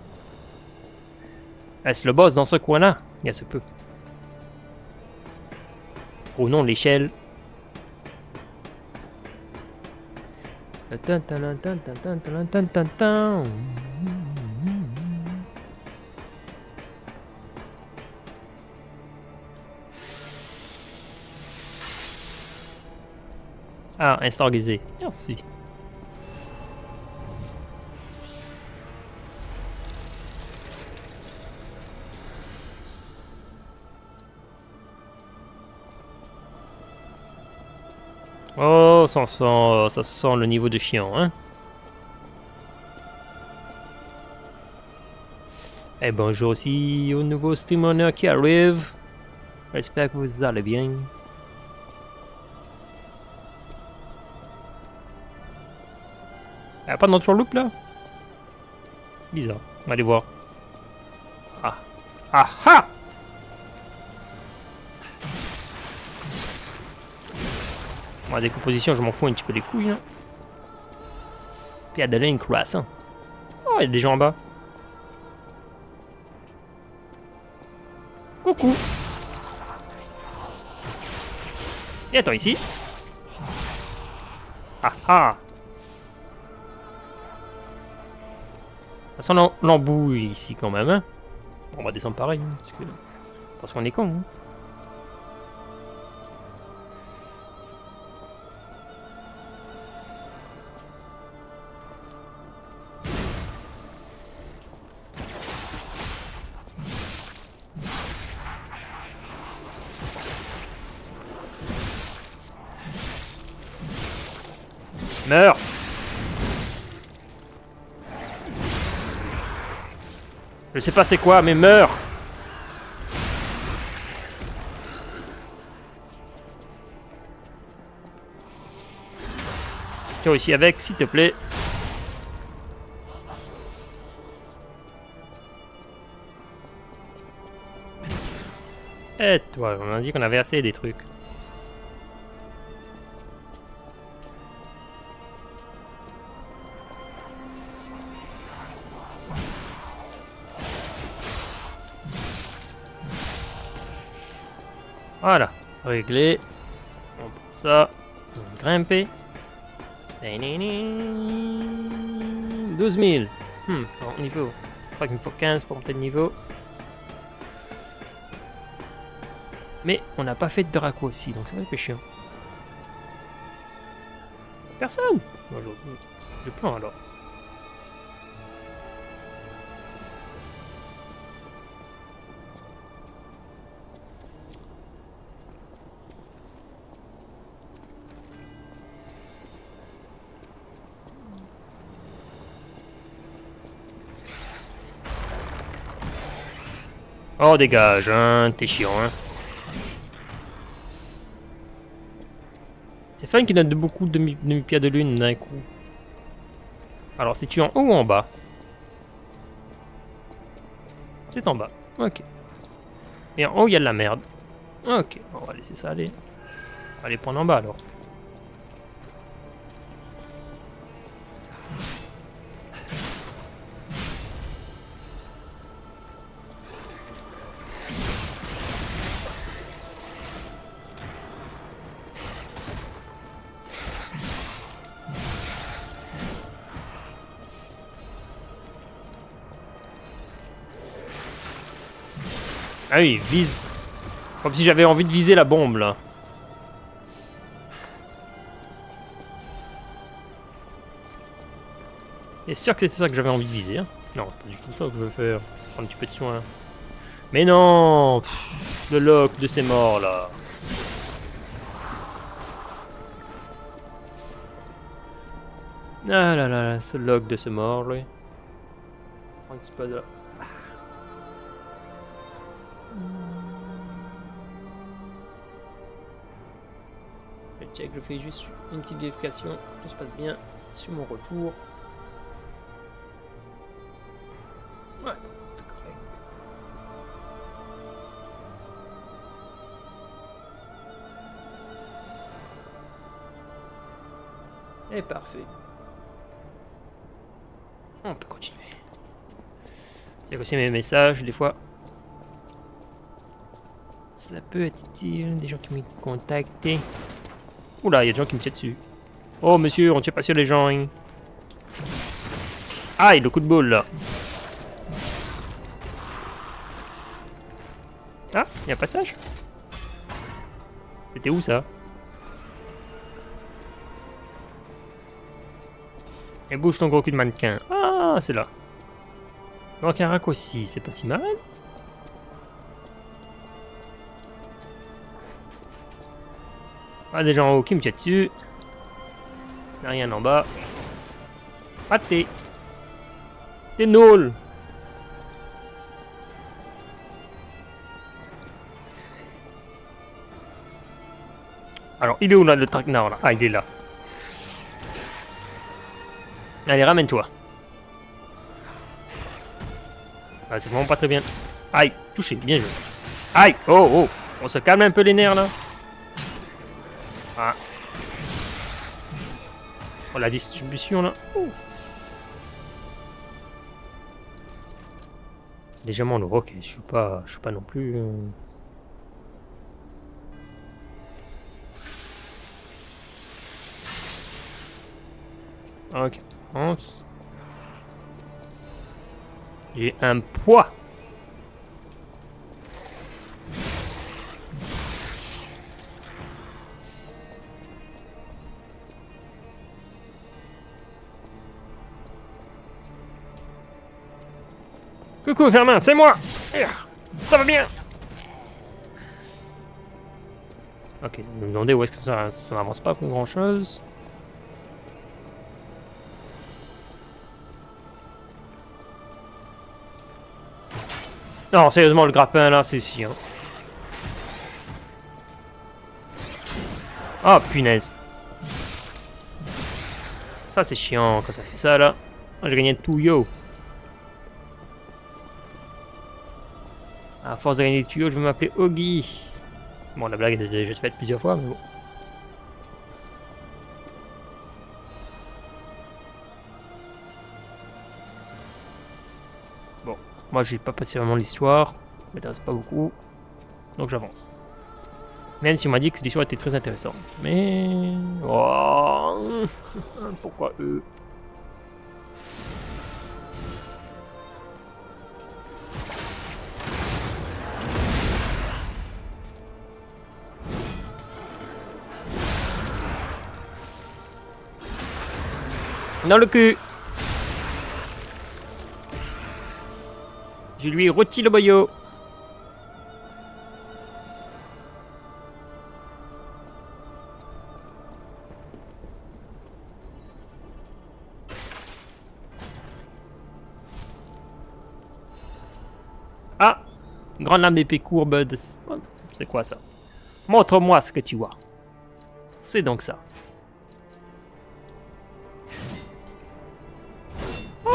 S1: Est-ce le boss dans ce coin-là? Il y a ce peu. Au nom de l'échelle. Ah, instaurisé. Merci. Oh, ça sent, ça sent le niveau de chiant, hein. Et bonjour aussi au nouveau streamer qui arrive. J'espère que vous allez bien. Y'a pas de loop là? Bizarre. On va aller voir. Ah. Ah ah Moi, la décomposition, je m'en fous un petit peu des couilles. Hein. Puis il y a de une croissant. Oh, il y a des gens en bas. Coucou Viens-toi ici. Ah ah Sent l'embouille ici quand même. Hein on va descendre pareil. Hein, parce qu'on est con. Hein. Je sais pas c'est quoi, mais meurs Tiens aussi avec, s'il te plaît. Eh, toi, on a dit qu'on avait assez des trucs. On prend ça, on grimper. 12 000. Hmm, niveau. Je crois qu'il me faut 15 pour monter de niveau. Mais on n'a pas fait de Draco aussi, donc ça va être chiant. Personne Je prends alors. Oh, dégage, hein, t'es chiant, hein. C'est fun qu'il donne beaucoup de demi-pieds de lune d'un coup. Alors, si tu en haut ou en bas? C'est en bas, ok. Et en haut, il y a de la merde. Ok, on va laisser ça aller. On va aller prendre en bas, alors. Ah oui, vise. Comme si j'avais envie de viser la bombe, là. Et sûr que c'était ça que j'avais envie de viser. Hein. Non, pas du tout ça que je veux faire. Prendre un petit peu de soin. Mais non Le lock de ces morts, là. Ah là là, ce log de ce mort, lui. Petit peu de Je je fais juste une petite vérification, tout se passe bien sur mon retour. Ouais, tout correct. Et parfait. On peut continuer. C'est aussi mes messages, des fois ça peut être utile. Des gens qui m'ont contacté. Oula, il y a des gens qui me tirent dessus. Oh, monsieur, on tire pas sur les gens. Hein. Aïe, le coup de boule, là. Ah, il y a un passage C'était où, ça? Et bouge ton gros cul de mannequin. Ah, c'est là. Donc un raccourci, c'est pas si mal. Ah, déjà en haut qui me tire dessus. Rien en bas. Raté. T'es nul. Alors, il est où là le traquenard là? Ah, il est là. Allez, ramène-toi. Ah, c'est vraiment pas très bien. Aïe, touché, bien joué. Aïe, oh, oh, on se calme un peu les nerfs là. Oh, la distribution là. Oh. Légèrement lourd, ok, je suis pas, je suis pas non plus... euh, Ok. J'ai un poids. Coucou Germain, c'est moi Ça va bien Ok, me demandez où est-ce que ça, ça n'avance pas pour grand chose. Non, sérieusement, le grappin là, c'est chiant. Oh, punaise. Ça, c'est chiant quand ça fait ça là. Ah, J'ai gagné tout yo. Force de gagner des tuyaux, je vais m'appeler Oggy. Bon, la blague est déjà faite plusieurs fois, mais bon. Bon, moi j'ai pas passé vraiment l'histoire, m'intéresse pas beaucoup, donc j'avance. Même si on m'a dit que l'histoire était très intéressante. Mais... Oh, pourquoi eux? Dans le cul Je lui rôti le boyau. Ah Grande lame d'épée courbe de... C'est quoi ça? Montre-moi ce que tu vois. C'est donc ça.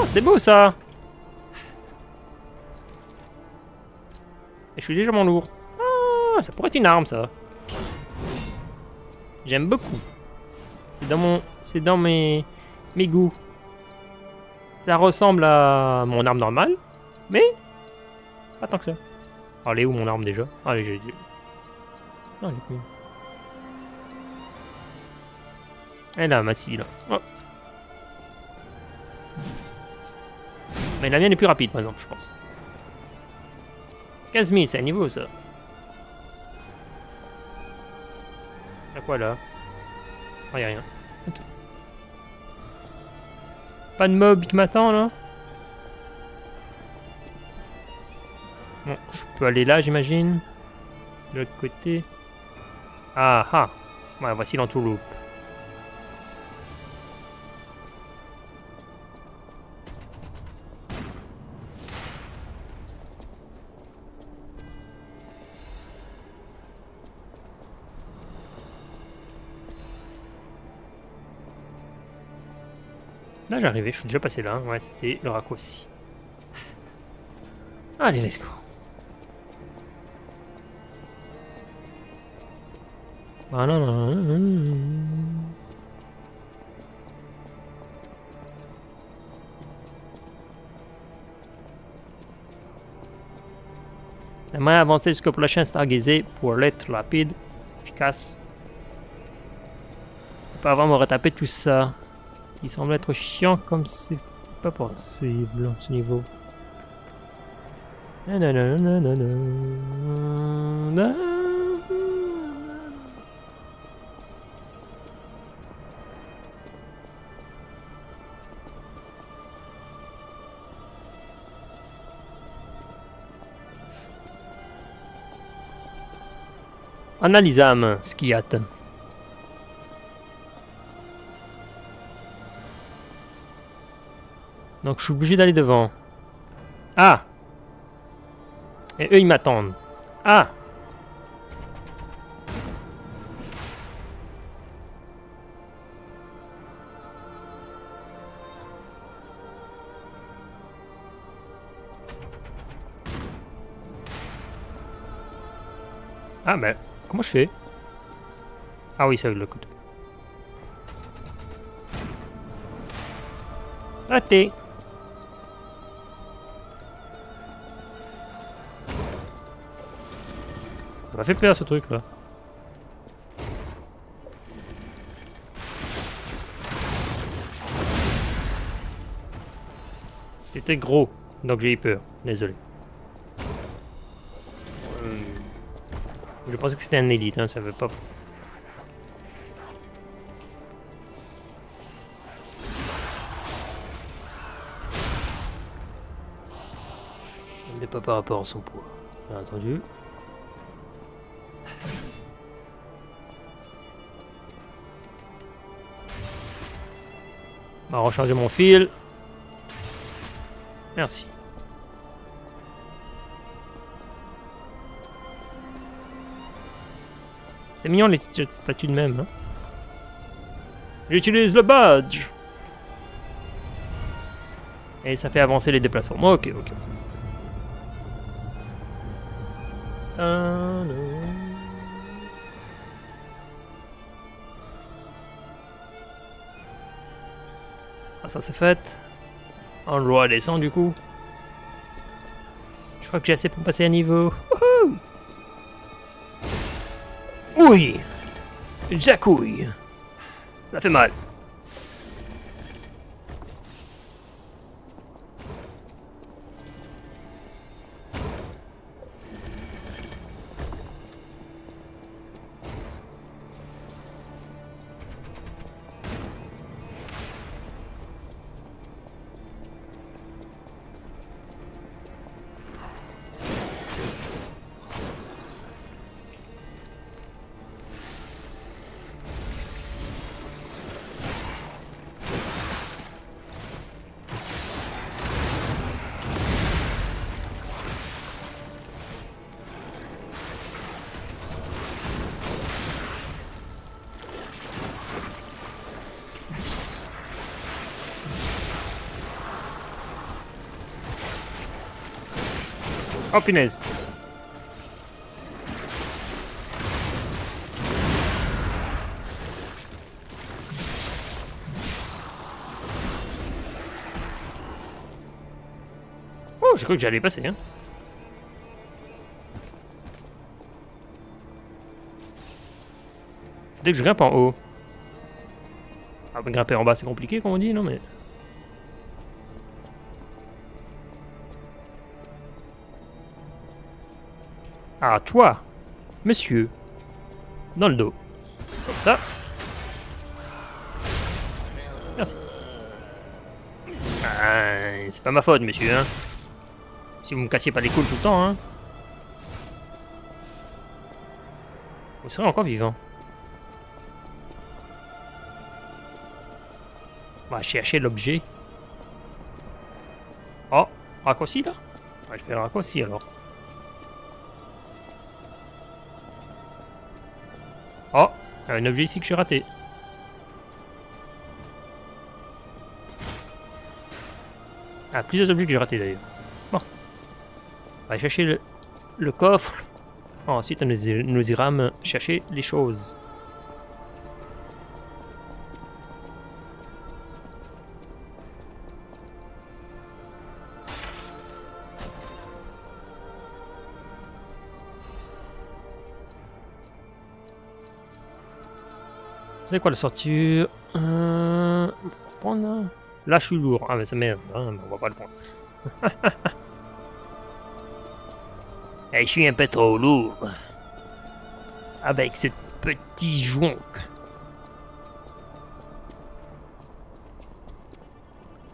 S1: C'est beau ça Et je suis légèrement lourd. Ah, ça pourrait être une arme ça. J'aime beaucoup. C'est dans mon... C'est dans mes... Mes goûts. Ça ressemble à mon arme normale. Mais... Pas tant que ça. Oh, elle est où mon arme déjà? Ah, j'ai... j'ai- Non, elle est plus. Elle a ma scie là. Oh. Mais la mienne est plus rapide par exemple, je pense. 15 000, c'est un niveau ça. Y'a quoi là? Oh, y'a rien. Pas de mob qui m'attend là? Bon, je peux aller là j'imagine. De l'autre côté. Ah ah Ouais, voici l'entourloupe. Là j'arrivais, je suis déjà passé là. Ouais, c'était le raccourci. Allez, let's go. Ah non, non, non, non. J'aimerais avancer jusqu'au prochain Stargazer pour l'être rapide, efficace. Je peux vraiment me retaper tout ça. Il semble être chiant comme c'est pas possible ce niveau. Nananananana. Analysam, Donc je suis obligé d'aller devant. Ah Et eux, ils m'attendent. Ah Ah, mais comment je fais? Ah oui, c'est avec le couteau. Raté Ça m'a fait peur ce truc là. C'était gros, donc j'ai eu peur. Désolé. Je pensais que c'était un élite, hein, ça veut pas. Pas par rapport à son poids, bien entendu. On va recharger mon fil. Merci. C'est mignon les statues de même. Hein? J'utilise le badge. Et ça fait avancer les déplacements. Ok, ok. Ah, Ah, ça c'est fait. On le à descend du coup. Je crois que j'ai assez pour passer un niveau. Wouhou oui Jacouille Ça fait mal. Oh punaise. Oh, j'ai cru que j'allais passer, hein. Dès que je grimpe en haut. Ah, grimper en bas, c'est compliqué, comme on dit, non mais... Ah, toi, monsieur, dans le dos. Comme ça. Merci. C'est pas ma faute, monsieur, hein. Si vous me cassiez pas les couilles tout le temps, hein. Vous serez encore vivant. On va chercher l'objet. Oh, raccourci là? On va le raccourci alors. Un objet ici que j'ai raté. Ah, plusieurs objets que j'ai ratés d'ailleurs. Bon. On va chercher le, le coffre. ensuite, nous, nous irons chercher les choses. C'est quoi la sortie euh... prendre Là, je suis lourd. Ah, mais ça merde. Hein, on va pas le prendre. Et je suis un peu trop lourd. Avec ce petit joint.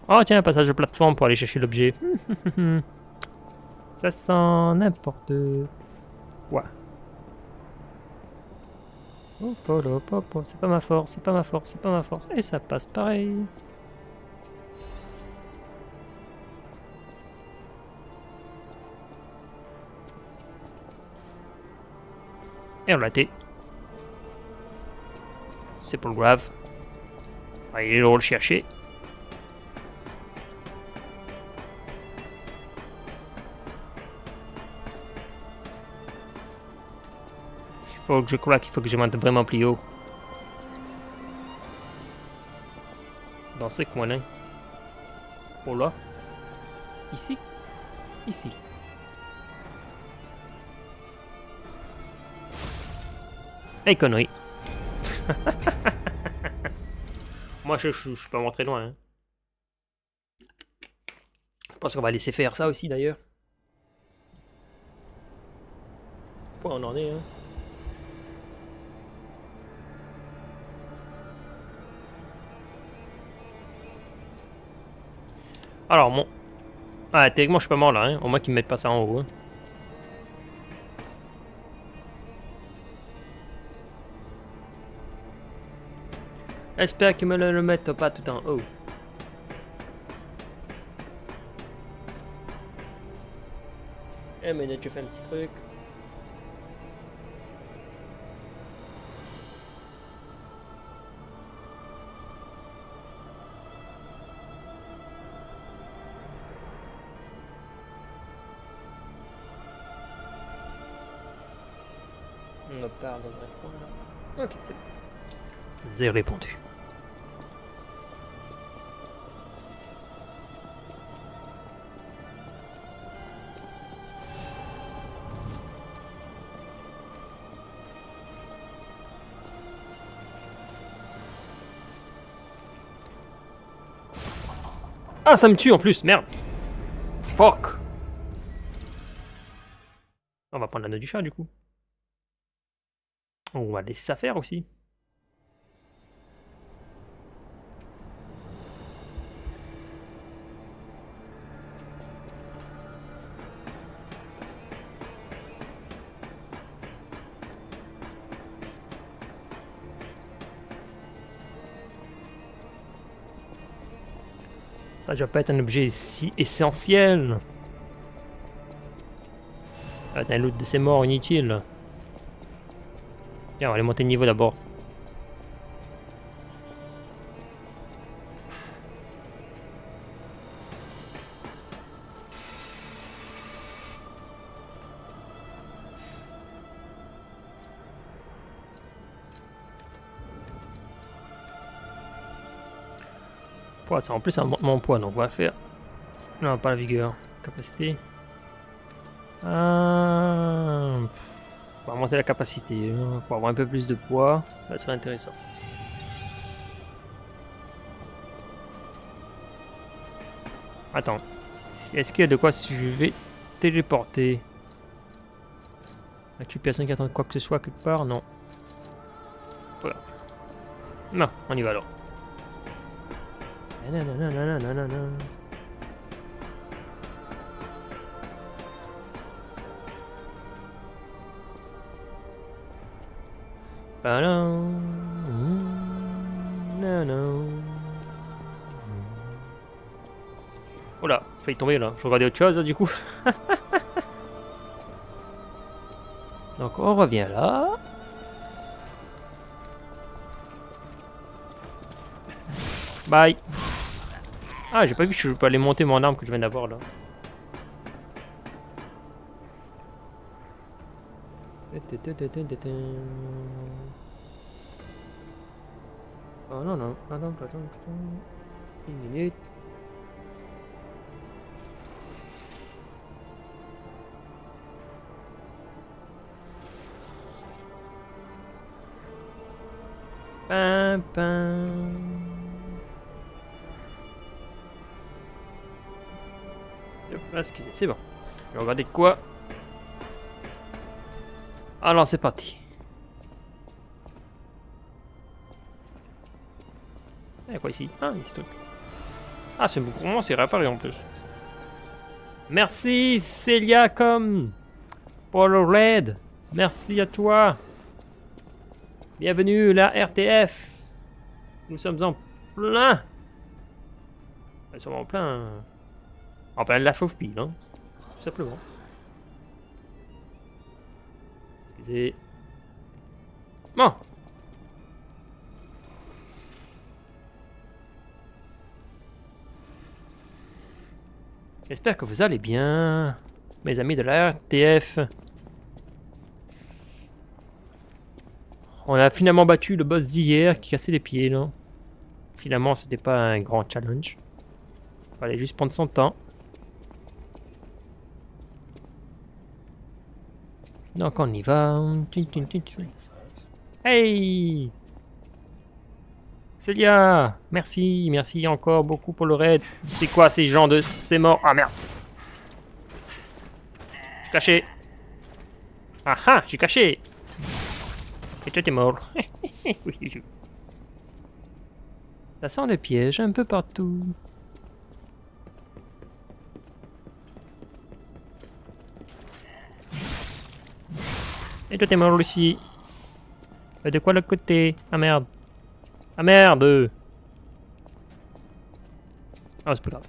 S1: Oh, tiens, passage de plateforme pour aller chercher l'objet. ça sent n'importe quoi. C'est pas ma force, c'est pas ma force, c'est pas ma force. Et ça passe pareil. Et on l'a été. C'est pour le grave. Allez, on le chercher. Je crois qu'il faut que je monte vraiment plus haut. Dans ce coin-là. Oh là. Ici. Ici. Hey, connerie. Moi, je, je, je suis pas montré loin. Hein. Je pense qu'on va laisser faire ça aussi, d'ailleurs. Point on en est, hein? Alors, mon... Ah, techniquement, je suis pas mort là, hein. Au moins qu'ils me mettent pas ça en haut, hein. J'espère qu'ils me le mettent pas tout en haut. Eh mais tu fais un petit truc. Répondu. Ah, ça me tue en plus, merde. Fuck. On va prendre l'anneau du chat du coup. On va laisser ça faire aussi. Ça doit pas être un objet si essentiel. Ah, un loot de ces morts inutiles. Tiens, on va aller monter de niveau d'abord. Ça en plus mon poids, donc on va faire. Non, pas la vigueur. Capacité. Ah, on va monter la capacité hein, pour avoir un peu plus de poids. Ça serait intéressant. Attends. Est-ce qu'il y a de quoi si je vais téléporter? As-tu personne qui attend quoi que ce soit quelque part? Non. Voilà. Non, on y va alors. Oh là, failli tomber là. Je regardais autre chose du coup. Donc on revient là. Bye. Ah, j'ai pas vu que je peux aller monter mon arme que je viens d'avoir là. Oh non, non, attends, attends, attends. Une minute. Pam, pam. Excusez, c'est bon. Je vais regarder quoi Alors, c'est parti. Il y a quoi ici? Ah, un petit truc. Ah, c'est beaucoup moins, c'est réapparu en plus. Merci, Célia, comme pour le raid. Merci à toi. Bienvenue, la RTF. Nous sommes en plein. Nous sommes en plein. En plein de la fauve pile, hein. Tout simplement. Excusez. Bon. J'espère que vous allez bien, mes amis de la RTF. On a finalement battu le boss d'hier qui cassait les pieds, là. Finalement, c'était pas un grand challenge. Fallait juste prendre son temps. Donc on y va. Hey Célia Merci, merci encore beaucoup pour le raid. C'est quoi ces gens de... C'est mort. Ah merde. Je suis caché. Ah ah, je suis caché. Et toi t'es mort. Ça sent le piège un peu partout. Et toi t'es mort aussi. de quoi le côté? Ah merde. Ah merde Ah c'est pas grave.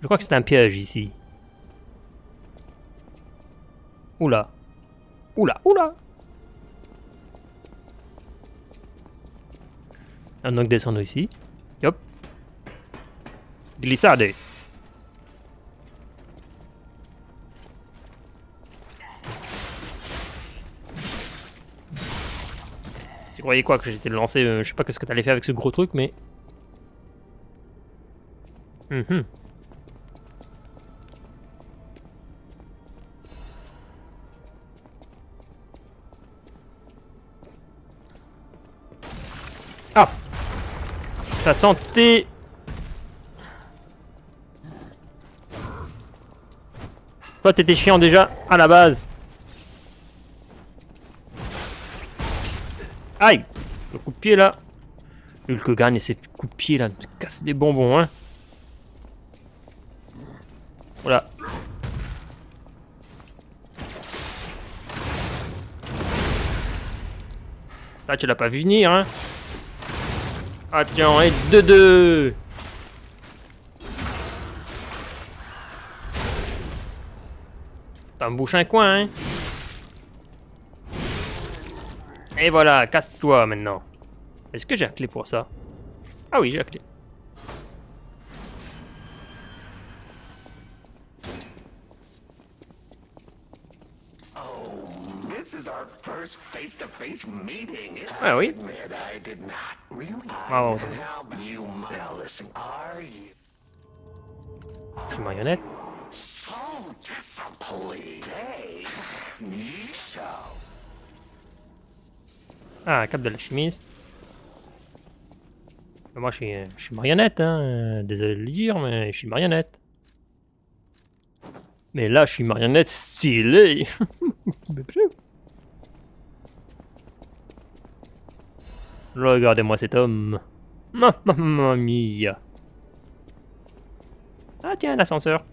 S1: Je crois que c'est un piège ici. Oula. Oula, oula On donc descendre ici. Hop. Glissade. Tu croyais quoi que j'étais lancé euh, Je sais pas qu'est-ce que t'allais faire avec ce gros truc, mais... Mhm. Ah Sa santé Toi, t'étais chiant déjà à la base. Aïe Le coup de pied là. Hulk gagne et ses coups de pied là me casse des bonbons, hein. Voilà. Ça, tu l'as pas vu venir, hein. Ah tiens, et 2-2 T'en bouche un coin, hein Et voilà, casse-toi maintenant. Est-ce que j'ai la clé pour ça? Ah oui, j'ai la clé. Ah oui? Ah, Je suis marionnette. Ah, cap de la chimiste. Moi, je suis, je suis marionnette, hein. Désolé de le dire, mais je suis marionnette. Mais là, je suis marionnette stylée. Regardez-moi cet homme. Mamma mia. Ah tiens, l'ascenseur.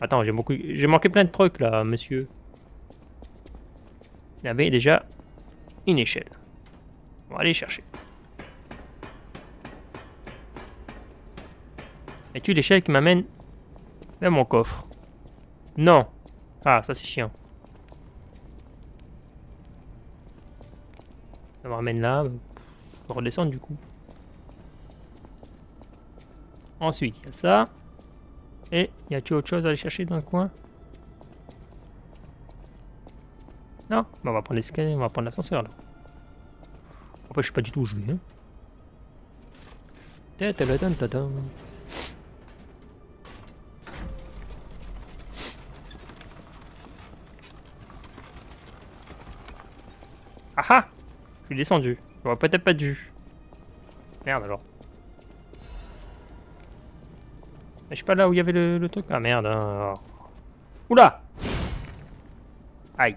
S1: Attends, j'ai beaucoup... j'ai manqué plein de trucs là, monsieur. Il y avait déjà une échelle. On va aller chercher. Es-tu l'échelle qui m'amène vers mon coffre? Non. Ah, ça c'est chiant. Ça me ramène là. On redescendre du coup. Ensuite, il y a ça. Et y a-t-il autre chose à aller chercher dans le coin? Non On va prendre l'escalier, on va prendre l'ascenseur là. Après, je sais pas du tout où je vais. Hein. Ah ah Je suis descendu. J'aurais peut-être pas dû. Merde alors. Je suis pas là où il y avait le, truc. Ah merde. Hein. Oula Aïe.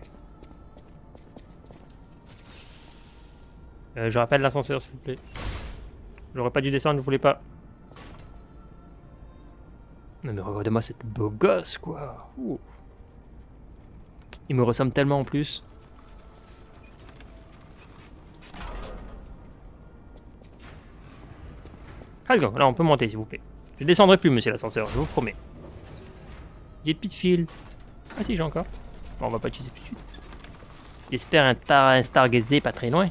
S1: Euh, je rappelle l'ascenseur, s'il vous plaît. J'aurais pas dû descendre, je voulais pas. Non mais regardez-moi cette beau gosse, quoi. Il me ressemble tellement en plus. Allez, là on peut monter, s'il vous plaît. Je descendrai plus, monsieur l'ascenseur, je vous promets. J'ai plus de fil. Ah si, j'ai encore. Bon, on va pas utiliser tout de suite. J'espère un, un stargazer pas très loin.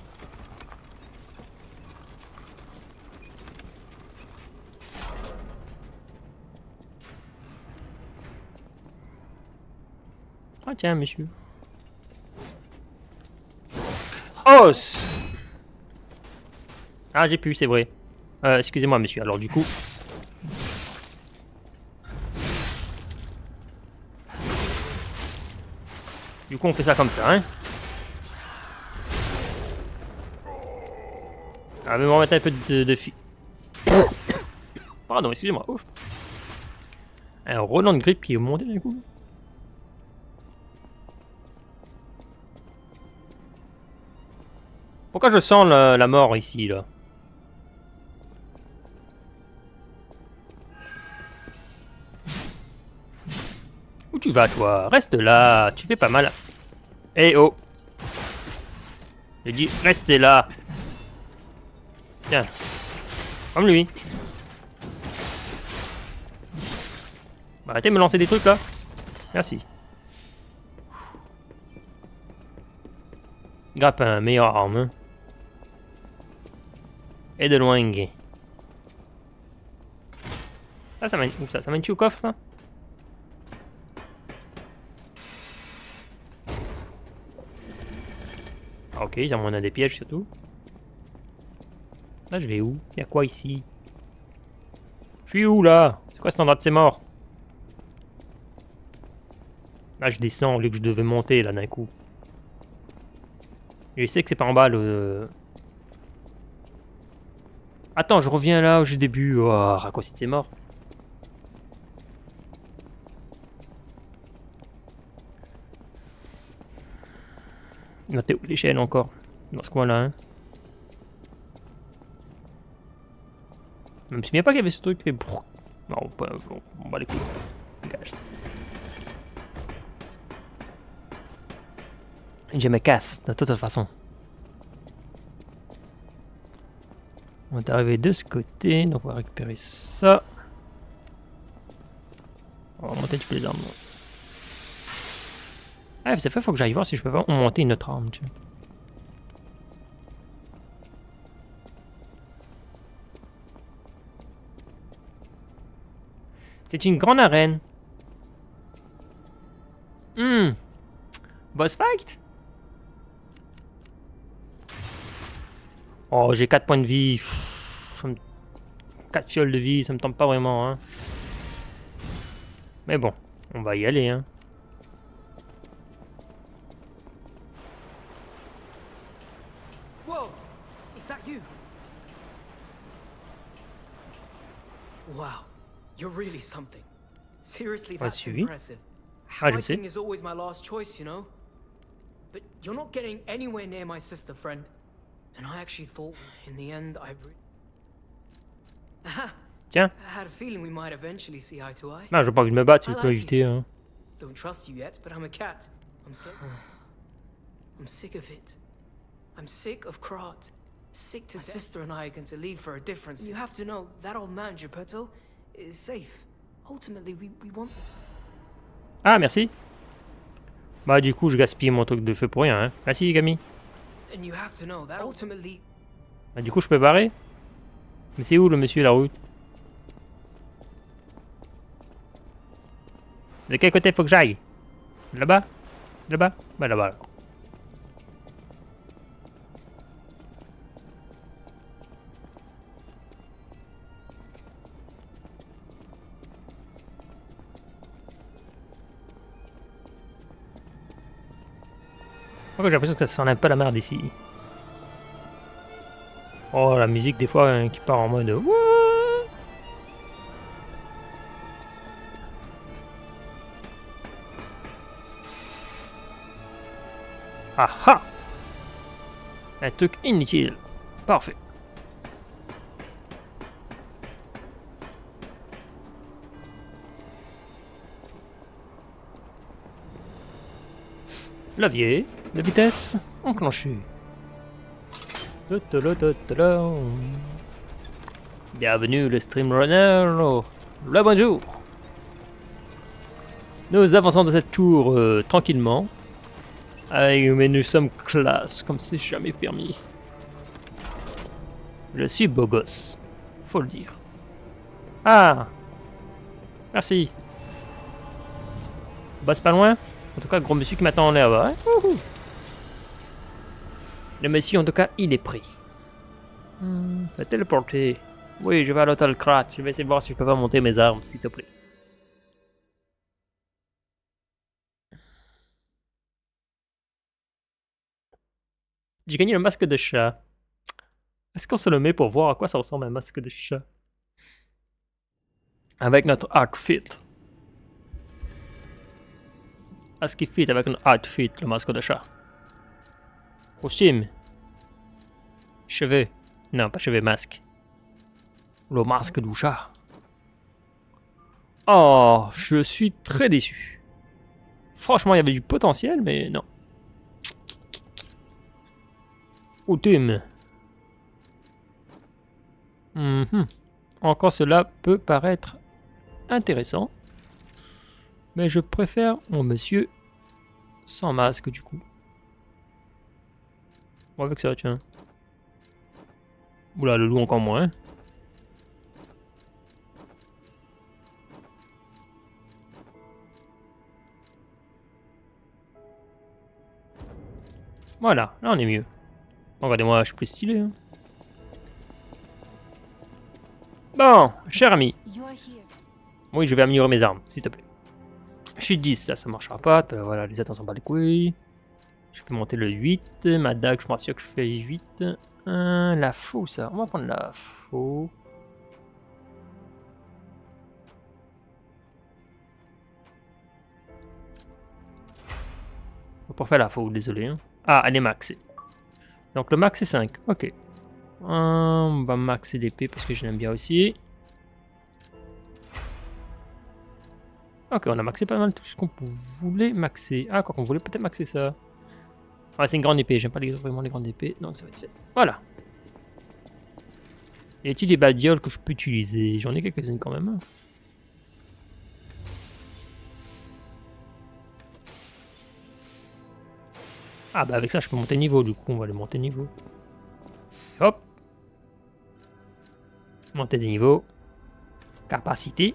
S1: Tiens, monsieur. Os Ah, j'ai pu, c'est vrai. Euh, excusez-moi, monsieur. Alors, du coup... Du coup, on fait ça comme ça, hein. Ah, mais on va mettre un peu de, de fi... Pardon, excusez-moi. Ouf. Un Roland de grippe qui est monté, du coup. Pourquoi je sens la, mort ici, là Où tu vas, toi Reste là, tu fais pas mal. Eh oh J'ai dit, restez là Tiens. Comme lui. Bah, arrêtez de me lancer des trucs, là. Merci. Grappin, meilleure arme. Et de loin. Ah, ça mène ça? Ça mène au coffre, ça? Ah, Ok, il on a des pièges surtout. Là, je vais où? Il y a quoi ici? Je suis où là? C'est quoi cet endroit de ces morts? Là, je descends au lieu que je devais monter là d'un coup. Je sais que c'est pas en bas le. Attends, je reviens là où j'ai début. Oh, raccourci de ses morts. Notez où l'échelle encore Dans ce coin-là, hein. Je me souviens pas qu'il y avait ce truc qui. Non, on va les couilles. Dégage. Je me casse, de toute façon. On est arrivé de ce côté, donc on va récupérer ça. On va monter peu les armes. Ah, c'est fait, faut que j'aille voir si je peux pas monter une autre arme. tu. C'est une grande arène. Hmm. Boss fight Oh, j'ai 4 points de vie. Pff, ça me- 4 fioles de vie, ça me tente pas vraiment. Hein. Mais bon, on va y aller. Hein.
S2: Whoa! Is that you? Wow, you're really something. Seriously,
S1: Pas
S2: that's impressive.
S1: Ah, je sais.
S2: Fighting is always my last choice, you know? But you're not getting anywhere near my sister friend. And I actually thought, in the end, I...
S1: Tiens.
S2: I had a feeling we might eventually see eye to eye.
S1: Non, j'ai pas envie de me battre si
S2: I
S1: je peux
S2: like
S1: éviter. Hein.
S2: Don't trust you yet, but I'm a cat. I'm sick. I'm sick of it. I'm sick of Krat. Sick to My sister and I are going to leave for a difference. You have to know that old man, Geppetto, is safe. Ultimately, we, we want.
S1: Ah, merci. Bah, du coup, je gaspille mon truc de feu pour rien. Hein. Merci, Gami. Bah, du coup, je peux barrer Mais c'est où le monsieur la route De quel côté faut que j'aille? Là-bas? Là-bas? Bah là-bas. alors. J'ai l'impression que ça sent un peu la merde ici Oh, la musique, des fois, hein, qui part en mode... Ah ah Un truc inutile. Parfait. Levier de vitesse enclenché. Bienvenue le streamrunner. Le bonjour. Nous avançons dans cette tour euh, tranquillement. mais nous sommes classe, comme c'est jamais permis. Je suis beau gosse, faut le dire. Ah Merci. C'est pas loin. En tout cas, gros monsieur qui m'attend là-bas. Hein. le monsieur, en tout cas, il est pris. Hmm, va téléporter. Oui, je vais à l'hôtel Krat. Je vais essayer de voir si je peux pas monter mes armes, s'il te plaît. J'ai gagné un masque de chat. Est-ce qu'on se le met pour voir à quoi ça ressemble un masque de chat? Avec notre outfit. Qu'il fit avec notre outfit, le masque de chat Costume. Cheveux. Non, pas cheveux, masque. Le masque du chat. Oh, je suis très déçu. Franchement, il y avait du potentiel, mais non. Outume. Mhm. Encore cela peut paraître intéressant. Mais je préfère mon monsieur sans masque du coup. Bon, avec ça, tiens. Oula, le loup encore moins. Voilà, là on est mieux. Regardez-moi, je suis plus stylé. Hein. Bon, cher ami. Oui, je vais améliorer mes armes, s'il te plaît. Je suis 10, ça, ça marchera pas. Euh, voilà, les attentions pas les couilles. Je peux monter le 8. Ma dague, je sûr que je fais 8. la faux, ça. On va prendre la faux. On va pas faire la faux, désolé. Hein. Ah, elle est maxée. Donc le max est 5. Ok. On va maxer l'épée parce que je l'aime bien aussi. Ok, on a maxé pas mal tout ce qu'on voulait maxer. Ah, quoi qu'on voulait peut-être maxer ça. Ah, c'est une grande épée. J'aime pas les, vraiment les grandes épées. Donc ça va être fait. Voilà. Y a-t-il des badioles que je peux utiliser J'en ai quelques-unes quand même. Hein. Ah bah avec ça je peux monter niveau du coup on va aller monter niveau. Hop Monter de niveau. Capacité.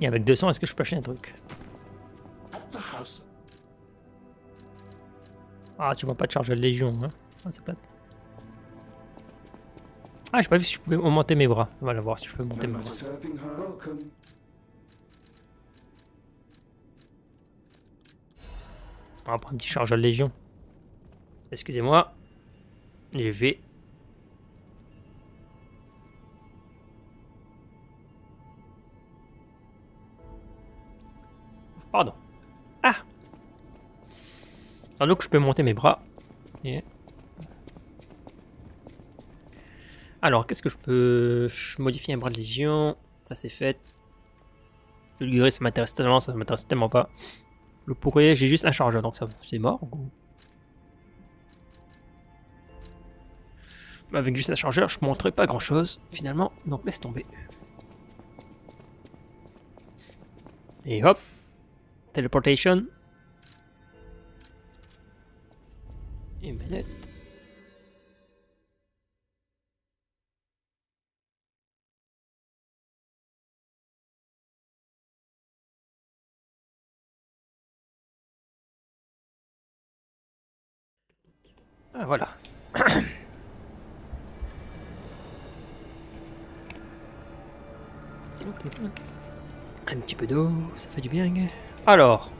S1: Et avec 200 est-ce que je peux acheter un truc? Ah tu vois pas de charge de légion hein? Ah c'est plate. Ah j'ai pas vu si je pouvais monter mes bras. On va voir si je peux monter mes bras. On va prendre un petit chargeur de légion. Excusez-moi. Je vais. Pardon. Ah Alors que je peux monter mes bras. Alors, qu'est-ce que je peux modifier un bras de légion Ça c'est fait. Fulgurer, ça m'intéresse tellement, ça m'intéresse tellement pas. Je pourrais, j'ai juste un chargeur, donc ça c'est mort. Avec juste un chargeur, je montrerai pas grand chose finalement, donc laisse tomber. Et hop, teleportation. Manette. Ah, voilà. Un petit peu d'eau, ça fait du bien. Alors.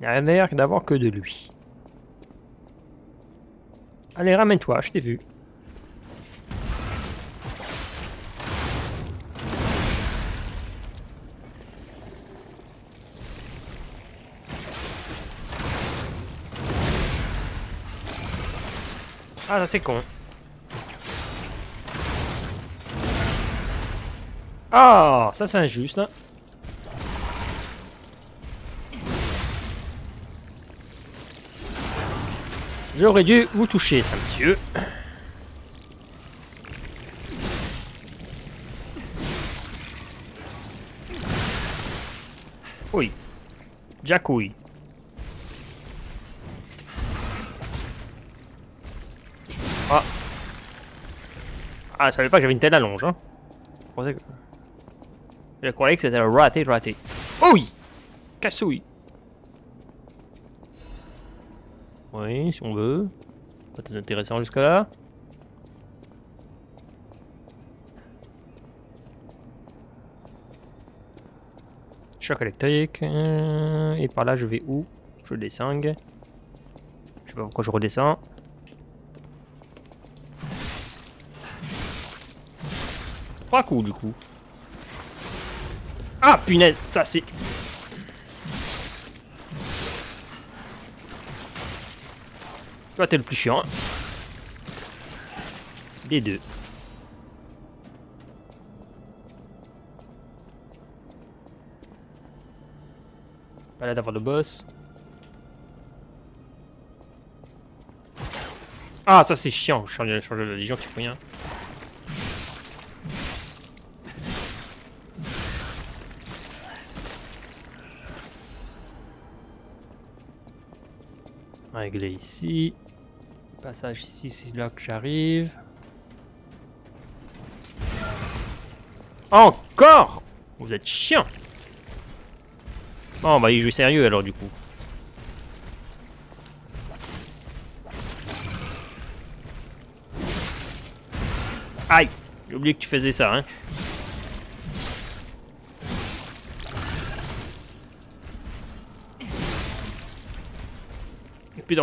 S1: Il n'y a l'air d'avoir que de lui. Allez, ramène-toi, je t'ai vu. Ah, ça c'est con. Ah, ça c'est injuste. Là. J'aurais dû vous toucher, ça, monsieur. Oui. Jack, oui. Ah. Ah, je savais pas que j'avais une telle allonge, hein. Je croyais que c'était raté, raté. Oui Cassouille Oui, si on veut. Pas très intéressant jusqu'à là. Choc électrique. euh, Et par là, je vais où? Je descends. Je sais pas pourquoi je redescends. Trois coups, du coup. Ah, punaise, ça c'est... Toi, t'es le plus chiant. hein. Des deux. Pas là d'avoir de boss. Ah, ça c'est chiant. Changer, changer de légion qui fout rien. Régler ici. Passage ici, c'est là que j'arrive. Encore Vous êtes chiant Bon, on va y jouer sérieux alors du coup. Aïe J'ai oublié que tu faisais ça, hein. Et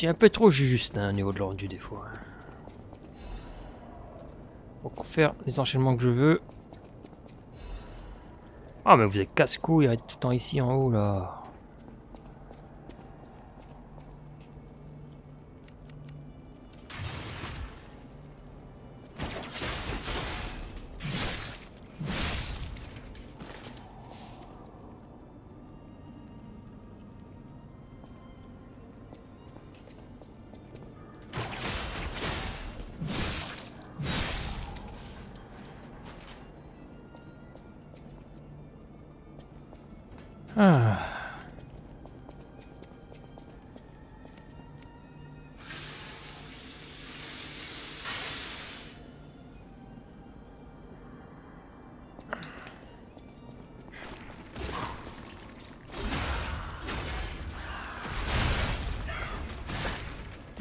S1: suis un peu trop juste hein, au niveau de l'ordu des fois. Pour faire les enchaînements que je veux. Ah mais vous êtes casse-couilles, arrête tout le temps ici en haut là.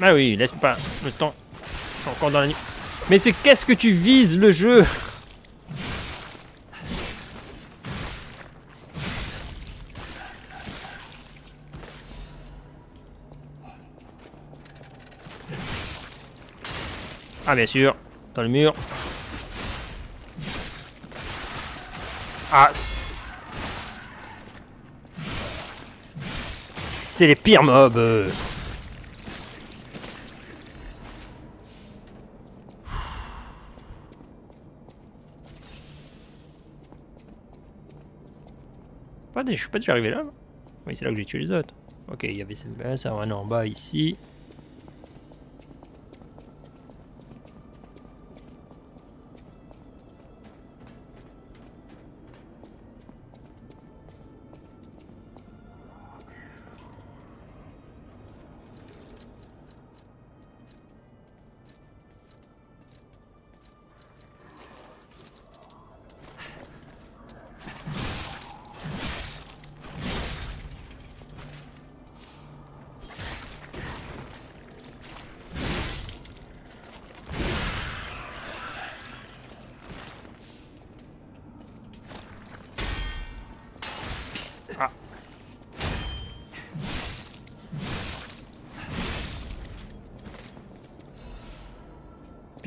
S1: Ah oui, laisse pas le temps. Encore dans la nuit. Mais c'est qu'est-ce que tu vises le jeu? Ah bien sûr, dans le mur. Ah. C'est les pires mobs. Je suis pas déjà arrivé là. Oui, c'est là que j'ai tué les autres. Ok, il y avait celle-là, ça va en bas ici.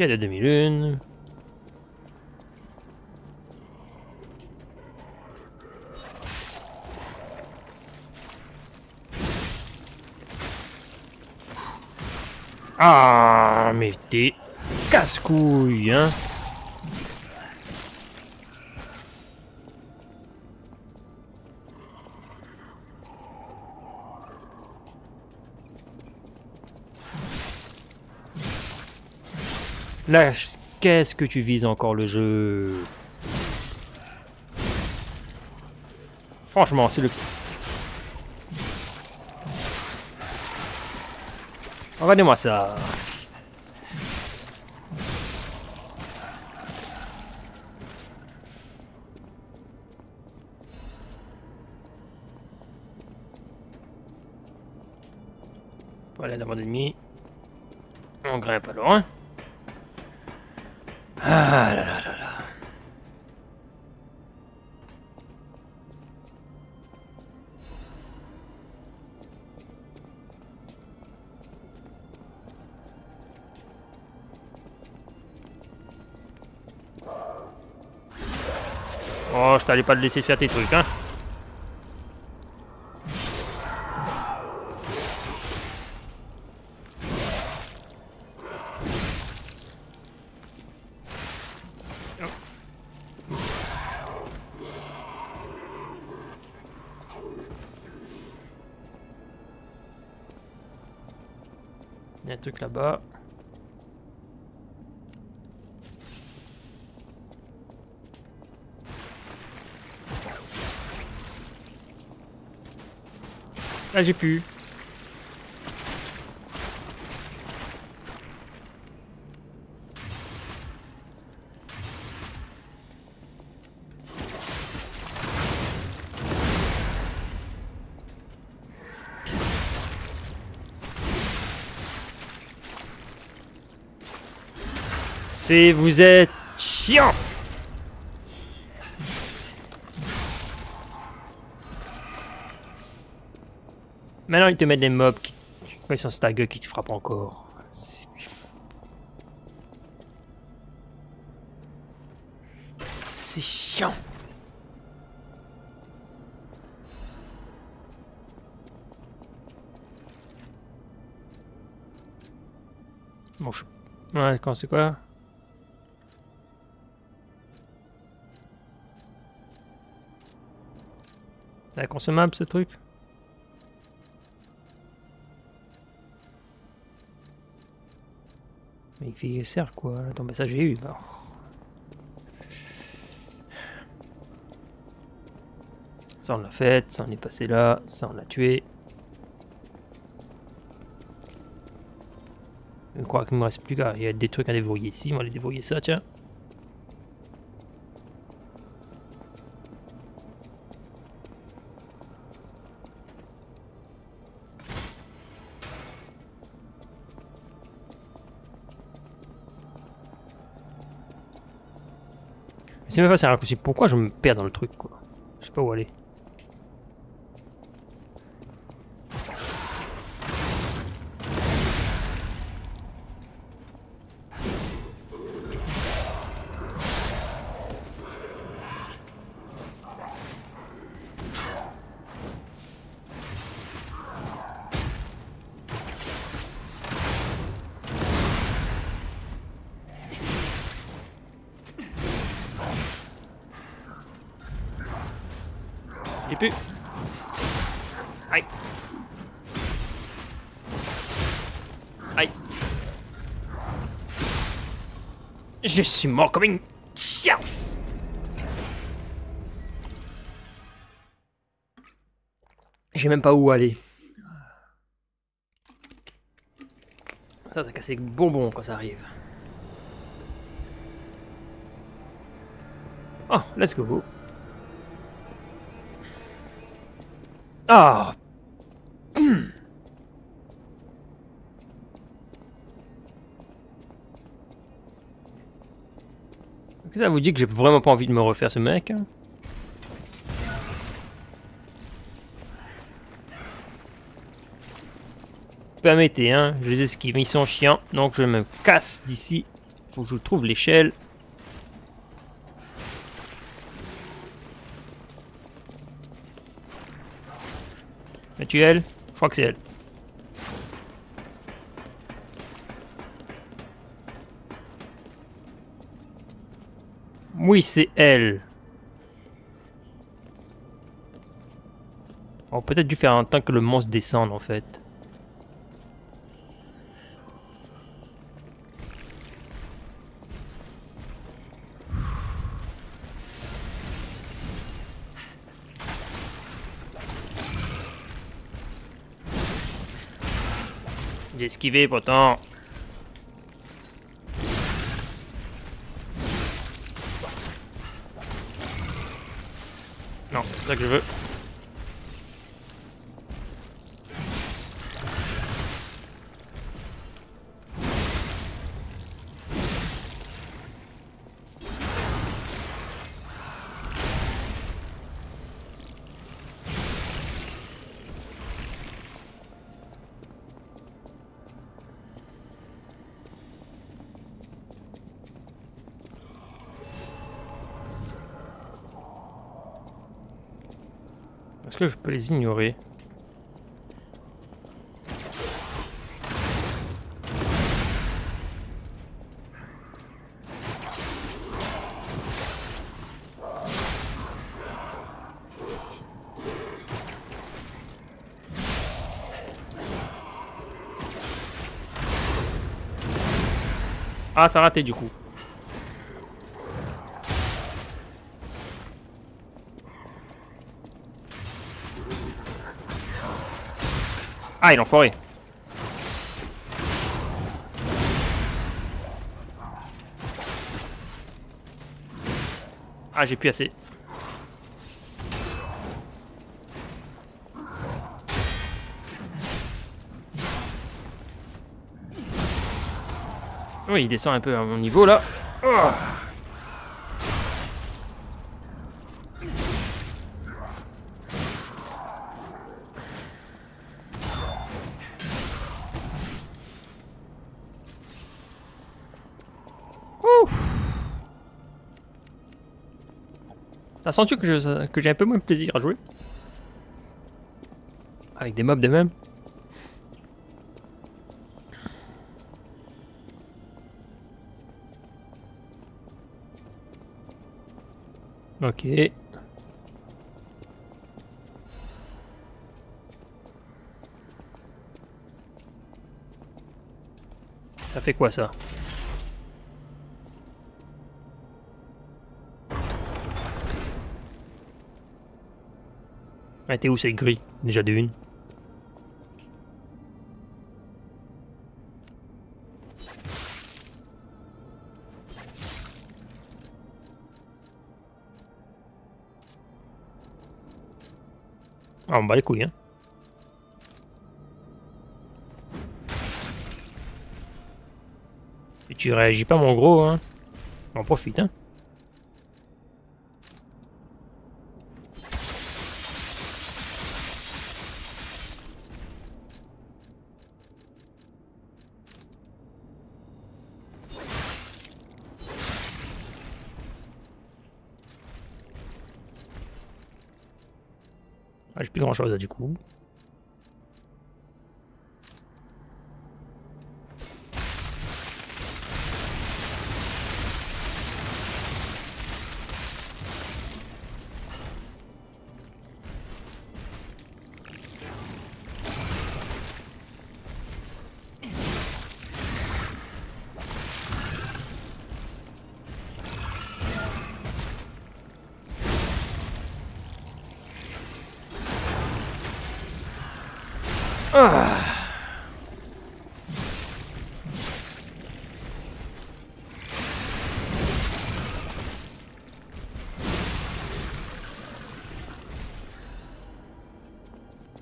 S1: De demi-lune. Ah, mais t'es casse-couille, hein Là, qu'est-ce que tu vises encore le jeu? Franchement, c'est le... Regardez-moi ça. Voilà d'abord l'ennemi. On grimpe pas loin. Ah là là. Oh, je t'allais pas te laisser faire tes trucs, hein. J'ai pu. Vous êtes chiant. Maintenant ils te mettent des mobs qui, ils sont stagger qui te frappent encore. C'est- chiant. Bon, je... Ouais, quand c'est quoi? C'est consommable ce truc? Il fait sert quoi Attends, mais ça j'ai eu. bah. Ça on l'a fait, ça on est passé là, ça on l'a tué. Je crois qu'il me reste plus qu'à. Il y a des trucs à déverrouiller ici, on va les déverrouiller ça, tiens. C'est même pas un raccourci. Pourquoi je me perds dans le truc quoi Je sais pas où aller. Je suis mort comme une chiasse. Je sais même pas où aller. Ça, ça casse les bonbons quand ça arrive. Oh, let's go. Ah ça vous dit que j'ai vraiment pas envie de me refaire ce mec hein Permettez, hein, je les esquive, ils sont chiants, donc je me casse d'ici Faut que je trouve l'échelle. Es-tu elle? Je crois que c'est elle. Oui, c'est elle. On peut-être dû faire un temps que le monstre descende en fait. J'ai esquivé pourtant. Non, que je peux les ignorer Ah, ça a raté du coup. Ah, il. Ah, j'ai plus assez. Oui, il descend un peu à mon niveau là. Oh. T'as senti que j'ai un peu moins de plaisir à jouer Avec des mobs de même Ok. Ça fait quoi ça? Ah, t'es où c'est gris? Déjà de une. Ah, on bat les couilles, hein. Et tu réagis pas, mon gros, hein. On profite, hein. Grand chose du coup. Un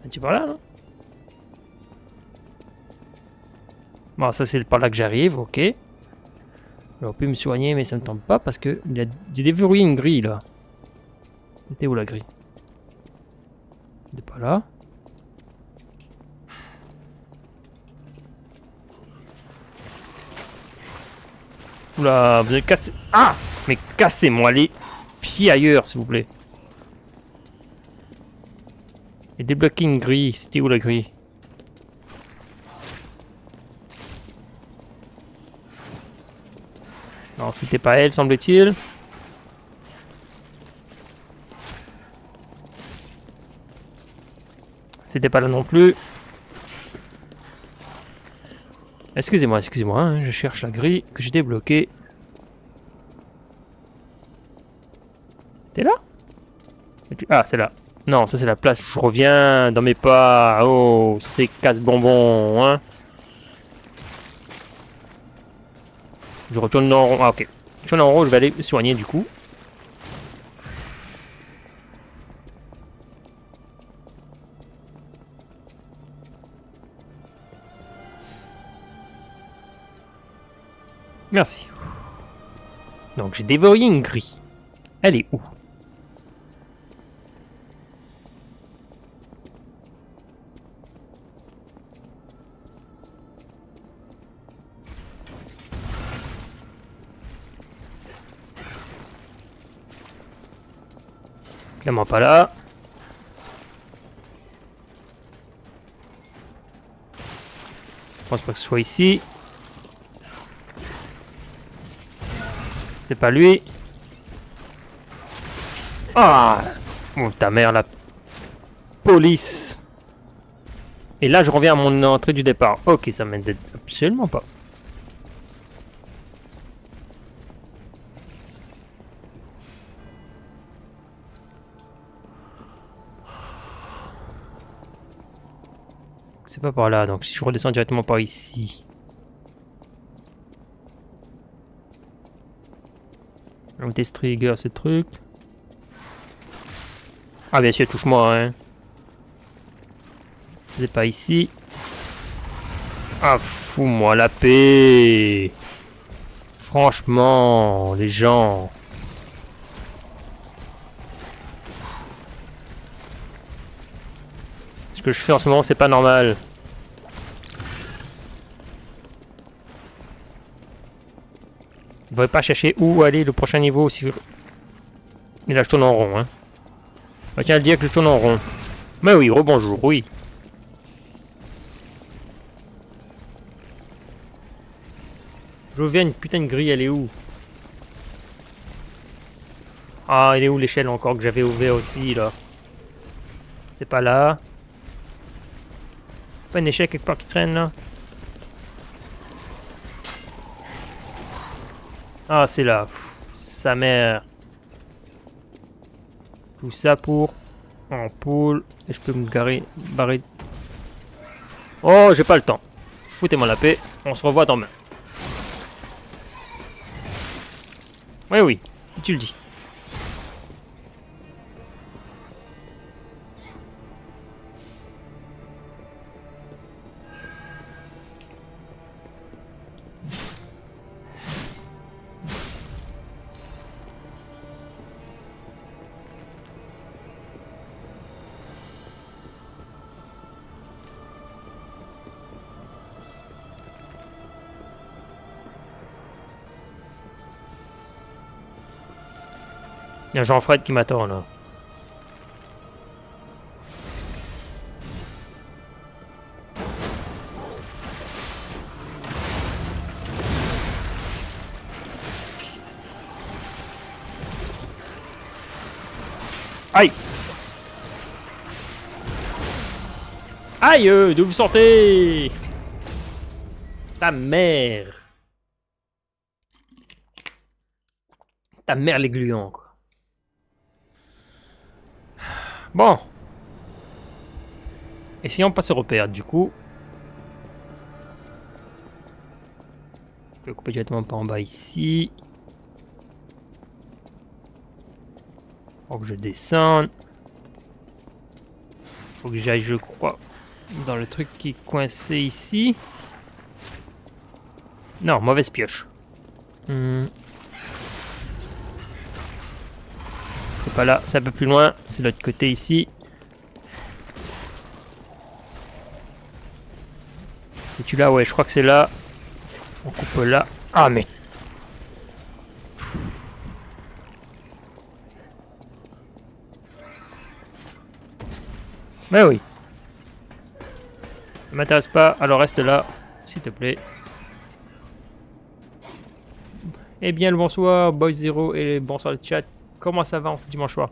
S1: petit par là, non Bon, ça c'est par là que j'arrive, ok. J'aurais pu me soigner, mais ça ne tombe pas parce que il a déverrouillé une grille là. C'était où la grille? Il est pas là. Oula, vous avez cassé... Ah Mais cassez-moi les pieds ailleurs, s'il vous plaît. Et débloquer une grille. C'était où la grille Non, c'était pas elle, semble-t-il. C'était pas là non plus. Excusez-moi, excusez-moi, hein, je cherche la grille que j'ai débloquée. T'es là? Ah, c'est là. Non, ça c'est la place où je reviens dans mes pas. Oh, c'est casse-bonbon, hein. Je retourne en rond. Ah, ok. Je retourne en rond, je vais aller soigner du coup. Merci. Donc j'ai dévoré une grille. Elle est où? Clairement pas là. Je pense pas que ce soit ici. C'est pas lui. Ah Oh ta mère la police. Et là je reviens à mon entrée du départ. Ok, ça m'aide absolument pas. C'est pas par là, donc si je redescends directement par ici. On test trigger ce truc. Ah bien sûr, touche-moi, hein. C'est pas ici. Ah, fous-moi la paix. Franchement, les gens. Ce que je fais en ce moment, c'est pas normal. Pas chercher où aller le prochain niveau si... Et là, je tourne en rond, hein. On tiens dire que je tourne en rond. Mais oui, rebonjour, oui. Je reviens une putain de grille, elle est où? Ah, elle est où l'échelle encore que j'avais ouvert aussi, là? C'est pas là. Pas une échelle quelque part qui traîne, là? Ah, c'est là. sa mère. Tout ça pour ampoule. Et je peux me garer, barrer. Oh, j'ai pas le temps. Foutez-moi la paix. On se revoit dans main. Oui, oui. tu le dis. Jean-Fred qui m'attend. Aïe Aïe euh, D'où vous sortez? Ta mère Ta mère les gluants. Bon. Essayons pas se reperdre du coup. Je peux couper directement par en bas ici. Faut que je descende. Faut que j'aille, je crois, dans le truc qui est coincé ici. Non, mauvaise pioche. Hmm. C'est pas là, c'est un peu plus loin, c'est l'autre côté ici. Et tu là? Ouais, je crois que c'est là. On coupe là. Ah mais... Mais oui. Ça m'intéresse pas, alors reste là, s'il te plaît. Eh bien le bonsoir, boys zero et bonsoir le chat. Comment ça va en ce dimanche soir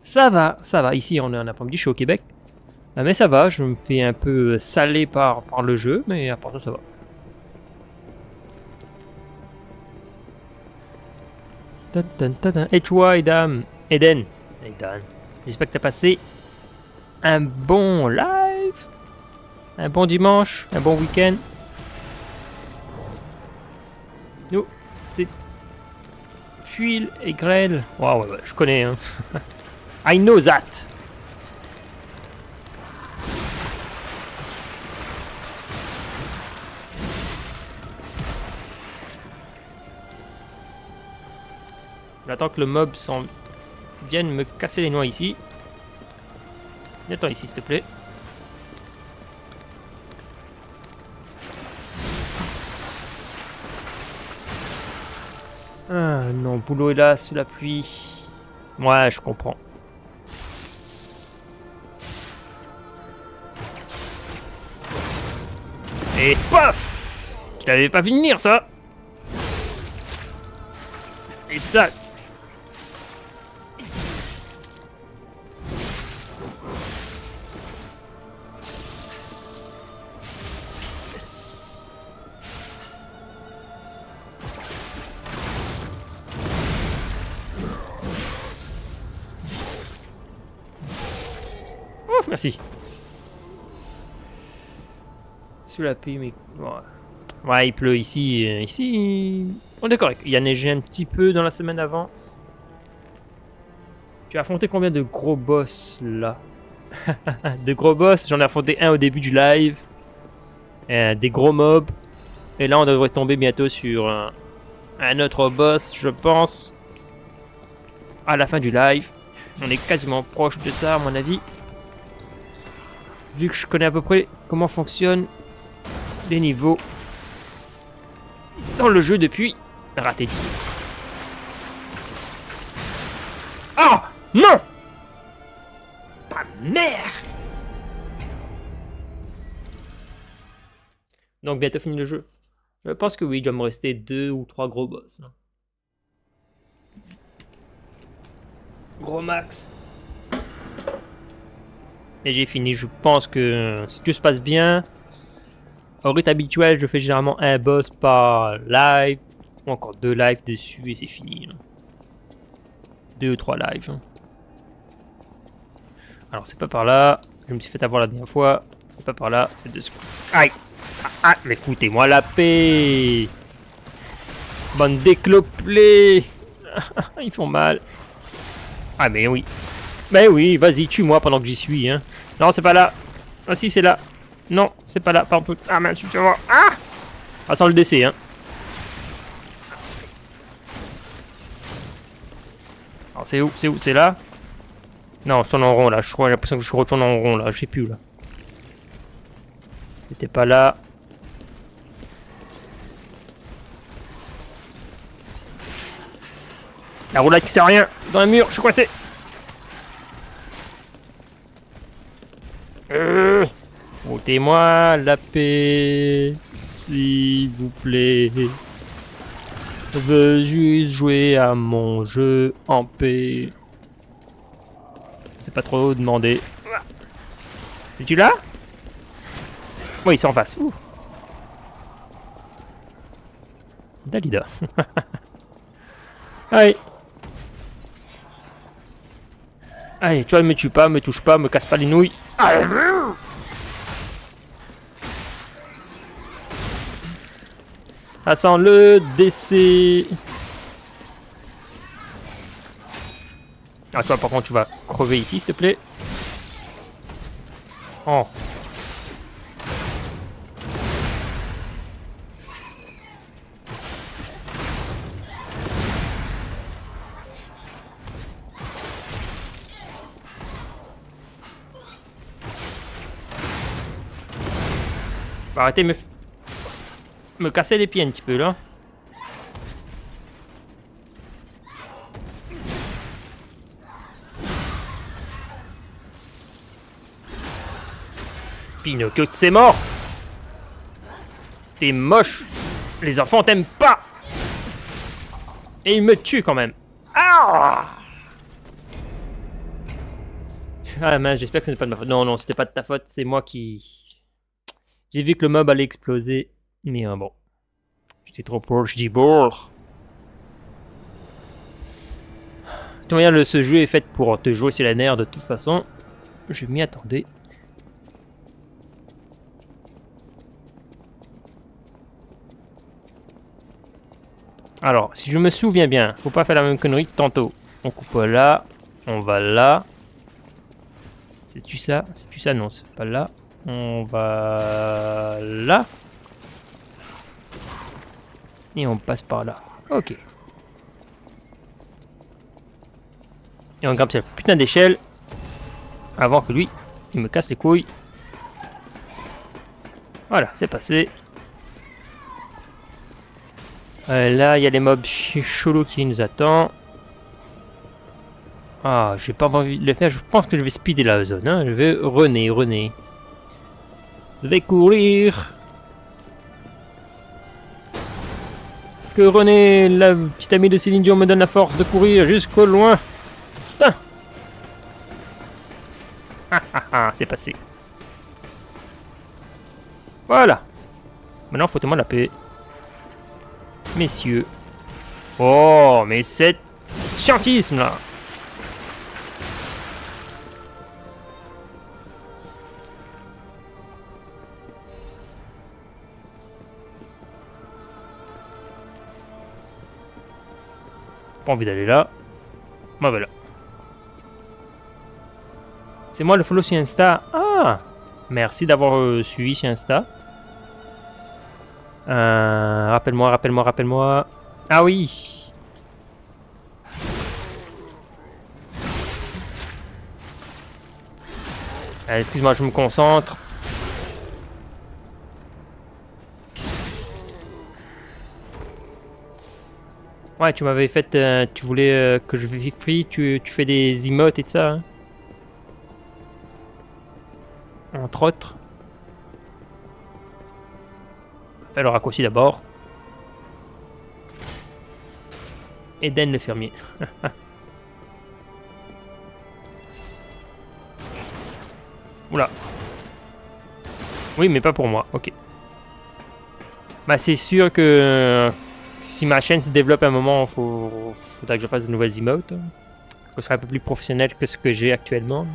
S1: Ça va, ça va. Ici, on est en après-midi, je au Québec. Ah, mais ça va, je me fais un peu salé par, le jeu, mais à part ça, ça va. Et toi, Edam Eden? Eden. J'espère que t'as passé un bon live, un bon dimanche, un bon week-end. Nous, c'est Fuile et grêle. Waouh, ouais, ouais, je connais. Hein. I know that. J'attends que le mob s'en vienne me casser les noix ici. Viens-t'en ici, s'il te plaît. Ah non, boulot est là sous la pluie. Ouais, je comprends. Et paf Tu l'avais pas vu venir ça? Et ça Sous la pluie, mais... Ouais. Il pleut ici. euh, Ici... On est correct. Il y a neigé un petit peu dans la semaine avant. Tu as affronté combien de gros boss, là? De gros boss, j'en ai affronté un au début du live. Euh, des gros mobs. Et là, on devrait tomber bientôt sur un autre boss, je pense. À la fin du live. On est quasiment proche de ça, à mon avis vu que je connais à peu près comment fonctionnent les niveaux dans le jeu depuis raté. Oh non Ta mère Donc bientôt fini le jeu. Je pense que oui, il doit me rester deux ou trois gros boss. Gros max. Et j'ai fini. Je pense que si tout se passe bien, au rythme habituel, je fais généralement un boss par live, ou encore deux lives dessus et c'est fini. Deux ou trois lives. Alors c'est pas par là. Je me suis fait avoir la dernière fois. C'est pas par là. C'est de ce Aïe ah, ah, mais foutez-moi la paix Bande d'écloplés Ils font mal. Ah mais oui. Mais oui, vas-y, tue-moi pendant que j'y suis. Hein. Non, c'est pas là. Ah si, c'est là. Non, c'est pas là. Par contre- Ah mince, tu vas. Ah Ah, sans le décès, hein. Alors, c'est où? C'est où? C'est là? Non, je tourne en rond, là. Je crois, j'ai l'impression que je retourne en rond, là. Je sais plus, là. C'était pas là. La roulade qui sert à rien. Dans un mur, je suis coincé. Euh, Foutez-moi la paix, s'il vous plaît. Je veux juste jouer à mon jeu en paix? C'est pas trop demandé. Es-tu là? Oui, c'est en face. Ouh. Dalida. Allez. Allez, tu vois, me tue pas, me touche pas, me casse pas les nouilles. Sent le décès. Ah, toi, par contre, tu vas crever ici, s'il te plaît. Oh. Arrêtez de me, me casser les pieds un petit peu là. Pinocchio, c'est mort. T'es moche. Les enfants t'aiment pas. Et il me tue quand même. Ah Ah mince, j'espère que ce n'est pas de ma faute. Non, non, c'était pas de ta faute, c'est moi qui... J'ai vu que le mob allait exploser, mais euh, bon. J'étais trop proche du bord. De toute ce jeu est fait pour te jouer sur la nerfs de toute façon. Je m'y attendais. Alors, si je me souviens bien, faut pas faire la même connerie tantôt. On coupe là, on va là. C'est-tu ça? C'est-tu ça? Non, c'est pas là. On va là. Et on passe par là. Ok. Et on grimpe cette putain d'échelle. Avant que lui, il me casse les couilles. Voilà, c'est passé. Euh, là, il y a les mobs chelous qui nous attendent. Ah, j'ai pas envie de le faire. Je pense que je vais speeder la zone. Hein. Je vais René, René. Je vais courir. Que René, la petite amie de Céline Dion, me donne la force de courir jusqu'au loin. Putain. Ah, ah, ah, c'est passé. Voilà. Maintenant, foutez-moi la paix messieurs. Oh, mais c'est scientisme là Pas envie d'aller là. Moi voilà. C'est moi le follow sur Insta. Ah Merci d'avoir euh, suivi sur Insta. Euh, rappelle-moi, rappelle-moi, rappelle-moi. Ah oui euh, Excuse-moi, je me concentre. Ouais, tu m'avais fait... Euh, tu voulais que je free, tu, tu, fais des emotes et tout ça. Hein. Entre autres. Fais le raccourci d'abord. Eden le fermier. Oula. Oui, mais pas pour moi. Ok. Bah, c'est sûr que si ma chaîne se développe à un moment, il faut, faudra que je fasse de nouvelles emotes. Ce soit un peu plus professionnel que ce que j'ai actuellement.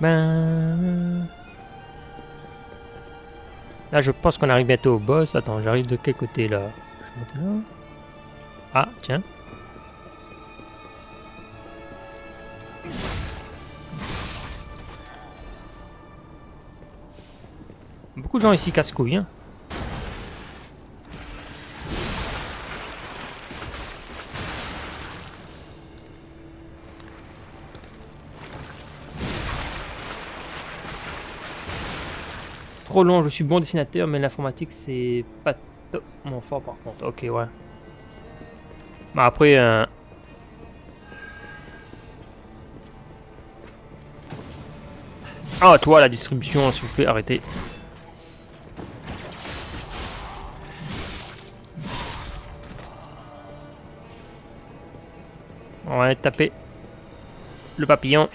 S1: Ben... Là, je pense qu'on arrive bientôt au boss. Attends, j'arrive de quel côté, là? Je là. Ah, tiens. Beaucoup de gens ici casse-couilles, hein. trop long. Je suis bon dessinateur, mais l'informatique, c'est pas top mon fort par contre. Ok, ouais. Bah après... Euh... Ah, toi, la distribution, s'il vous plaît, arrêtez. Ouais, taper le papillon.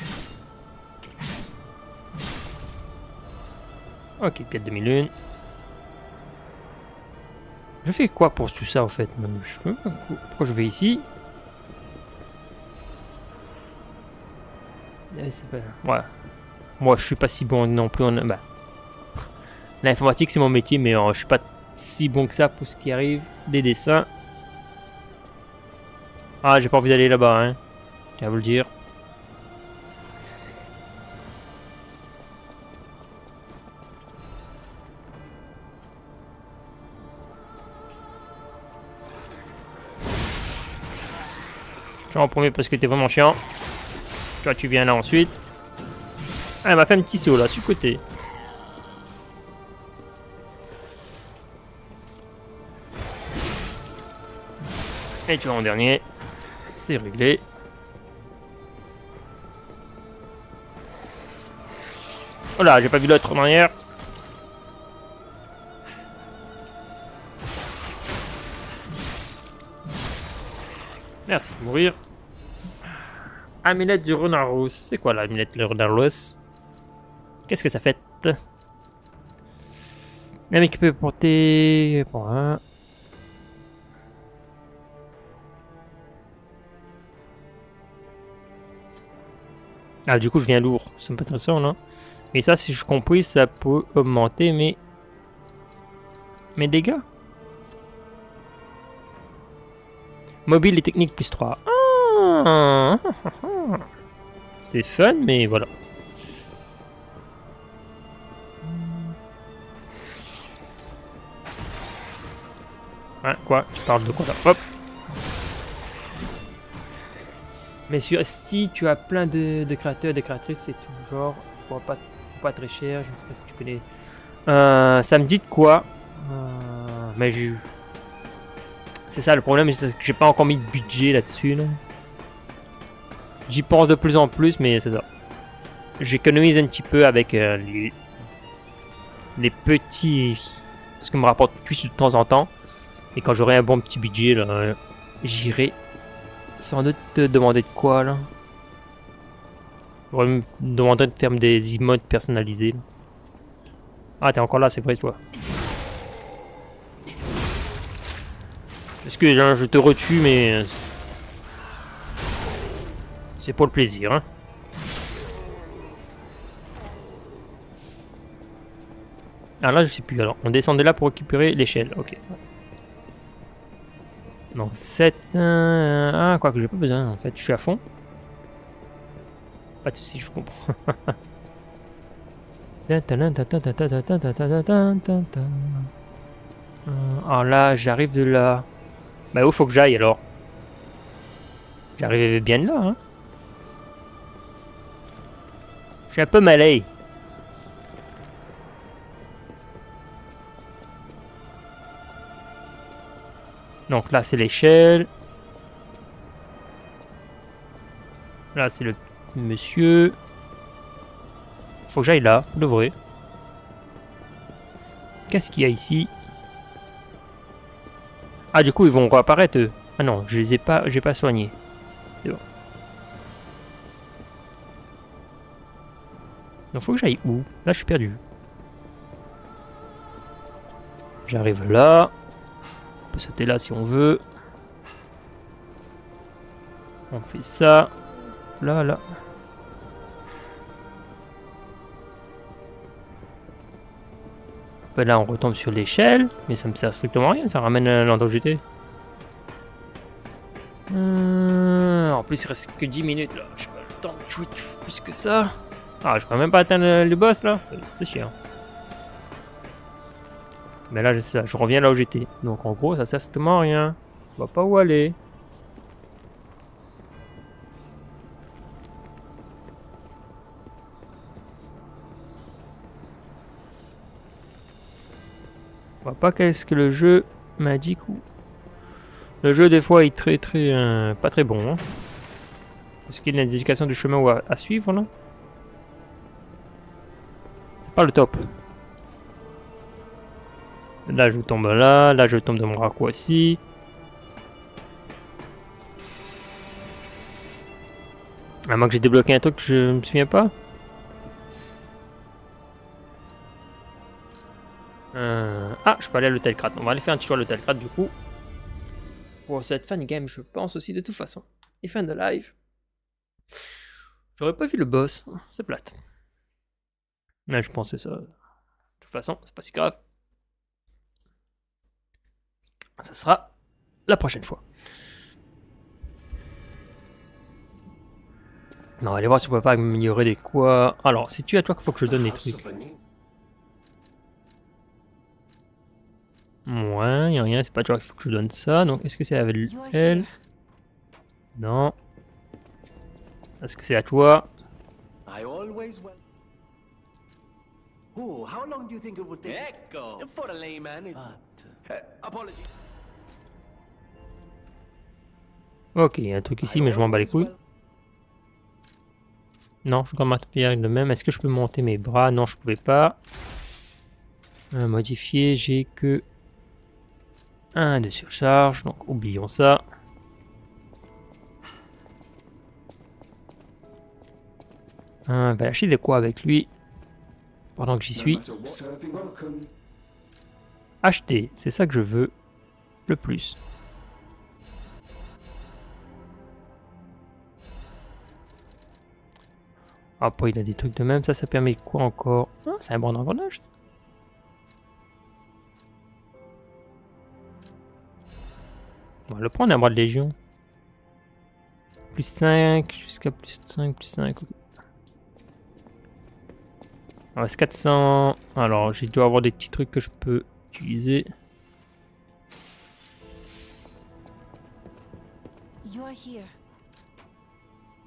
S1: Ok, pièce demi-lune. Je fais quoi pour tout ça, en fait Pourquoi je vais ici eh. Moi, je suis pas si bon non plus en... Bah. L'informatique, c'est mon métier, mais euh, je suis pas si bon que ça pour ce qui arrive. Des dessins. Ah, j'ai pas envie d'aller là-bas, hein. Tiens vous le dire. en premier parce que t'es vraiment chiant. Toi, tu viens là ensuite. Ah, elle m'a fait un petit saut là, sur le côté. Et tu vas en dernier. Réglé. Oh là, j'ai pas vu l'autre en arrière. Merci de mourir. Amulette du renard rousse. C'est quoi l'amulette du renard rousse Qu'est-ce que ça fait? Même qui peut porter... Bon, Ah, du coup, je viens lourd. C'est pas intéressant, là. Mais ça, si je compris, ça peut augmenter mes... Mes dégâts. Mobile et technique plus 3. Ah, C'est fun, mais voilà. Hein, quoi? Tu parles de quoi là? Hop Mais si tu as plein de, créateurs et de créatrices, c'est toujours pas, pas très cher. Je ne sais pas si tu connais. Euh, ça me dit de quoi? Euh, Mais j'ai c'est ça le problème, c'est que j'ai pas encore mis de budget là-dessus. J'y pense de plus en plus, mais c'est ça. J'économise un petit peu avec euh, les, les petits... Ce que me rapporte plus de temps en temps. Et quand j'aurai un bon petit budget, j'irai sans doute te demander de quoi, là? J'aurais me demander de faire des emotes personnalisés. Ah, t'es encore là, c'est vrai, toi. Excuse, hein, je te retue, mais... Euh, c'est pour le plaisir, hein. Ah là, je sais plus. Alors, on descendait là pour récupérer l'échelle. Ok. Donc, 7... Euh, ah, quoi que j'ai pas besoin, en fait. Je suis à fond. Pas de soucis, je comprends. Alors là, j'arrive de là. Bah où faut que j'aille alors J'arrivais bien là, hein Je suis un peu malais. Donc là c'est l'échelle. Là c'est le monsieur. Faut que j'aille là, le vrai. Qu'est-ce qu'il y a ici? Ah, du coup, ils vont réapparaître, eux. Ah non, je les ai pas, j'ai pas soignés. C'est bon. Il faut que j'aille où? Là, je suis perdu. J'arrive là. On peut sauter là si on veut. On fait ça. Là, là. là, on retombe sur l'échelle, mais ça me sert strictement à rien, ça ramène l'endroit où j'étais. Euh, en plus, il reste que 10 minutes là. J'ai pas le temps de jouer plus que ça. Ah, je pourrais même pas atteindre le, boss là. C'est chiant. Mais là, je ça. Je reviens là où j'étais. Donc en gros, ça sert strictement à rien. On va pas où aller. pas qu'est-ce que le jeu m'a dit. Le jeu, des fois, est très, très, euh, pas très bon. Hein. Parce qu'il y a une indication du chemin à, suivre, là. C'est pas le top. Là, je tombe là. Là, je tombe dans mon raccourci. À moins que j'ai débloqué un truc je me souviens pas. Euh, ah, je peux aller à l'hôtel Krat. On va aller faire un petit tour à l'hôtel Krat du coup. Pour cette fan game, je pense aussi de toute façon. Et fin de live. J'aurais pas vu le boss. C'est plate. Mais je pensais ça. De toute façon, c'est pas si grave. Ça sera la prochaine fois. Non, allez voir si on peut pas améliorer des quoi. Alors, si tu à toi qu'il faut que je donne des trucs. Ouais, y'a rien, c'est pas toujours qu'il faut que je donne ça. Donc, est-ce que c'est avec elle? Non. Est-ce que c'est à toi? Ok, il y a un truc ici, mais je m'en bats les couilles. Non, je ma pierre de même. Est-ce que je peux monter mes bras? Non, je pouvais pas. Modifier, j'ai que un de surcharge, donc oublions ça. Un va lâcher de quoi avec lui pendant que j'y suis. Acheter, c'est ça que je veux le plus. Ah, il a des trucs de même, ça, ça permet quoi encore? Ah, C'est un bon engrenage. On va le prendre un bras de légion. Plus 5, jusqu'à plus 5, plus 5. On reste 400. Alors, j'ai dû avoir des petits trucs que je peux utiliser.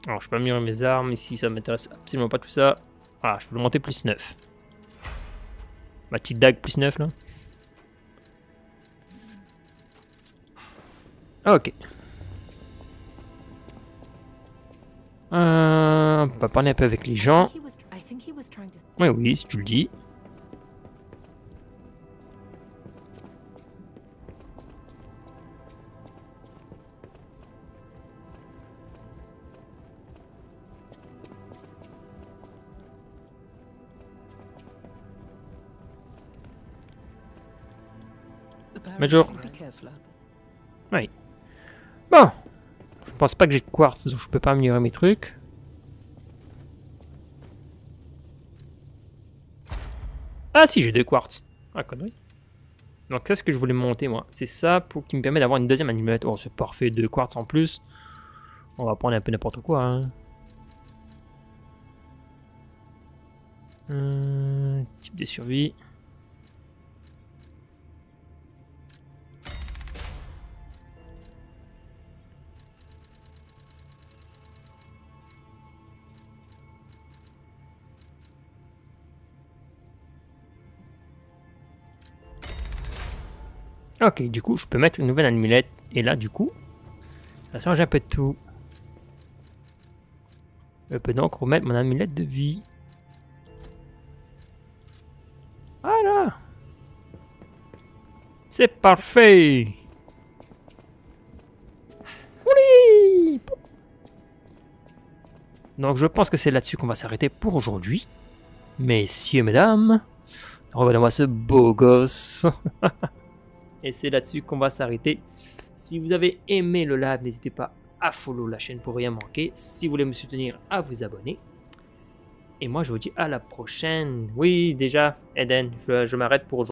S1: Alors, je peux améliorer mes armes. Ici, ça m'intéresse absolument pas tout ça. Ah, je peux le monter plus 9. Ma petite dague plus 9, là. Ok. Euh, on va parler un peu avec les gens. Oui, oui, si tu le dis. Major. Oui. Bon. Je pense pas que j'ai de quartz, donc je peux pas améliorer mes trucs. Ah si, j'ai deux quartz. Ah, connerie. Donc c'est ce que je voulais monter, moi? C'est ça pour qui me permet d'avoir une deuxième animette. Oh, c'est parfait, deux quartz en plus. On va prendre un peu n'importe quoi. Hein. Euh, type de survie. Ok, du coup, je peux mettre une nouvelle amulette. Et là, du coup, ça change un peu de tout. Je peux donc remettre mon amulette de vie. Voilà. C'est parfait. Oui. Donc je pense que c'est là-dessus qu'on va s'arrêter pour aujourd'hui. Messieurs, mesdames, regardez-moi ce beau gosse. Et c'est là-dessus qu'on va s'arrêter. Si vous avez aimé le live, n'hésitez pas à follow la chaîne pour rien manquer. Si vous voulez me soutenir, à vous abonner. Et moi, je vous dis à la prochaine. Oui, déjà, Eden, je, je m'arrête pour aujourd'hui.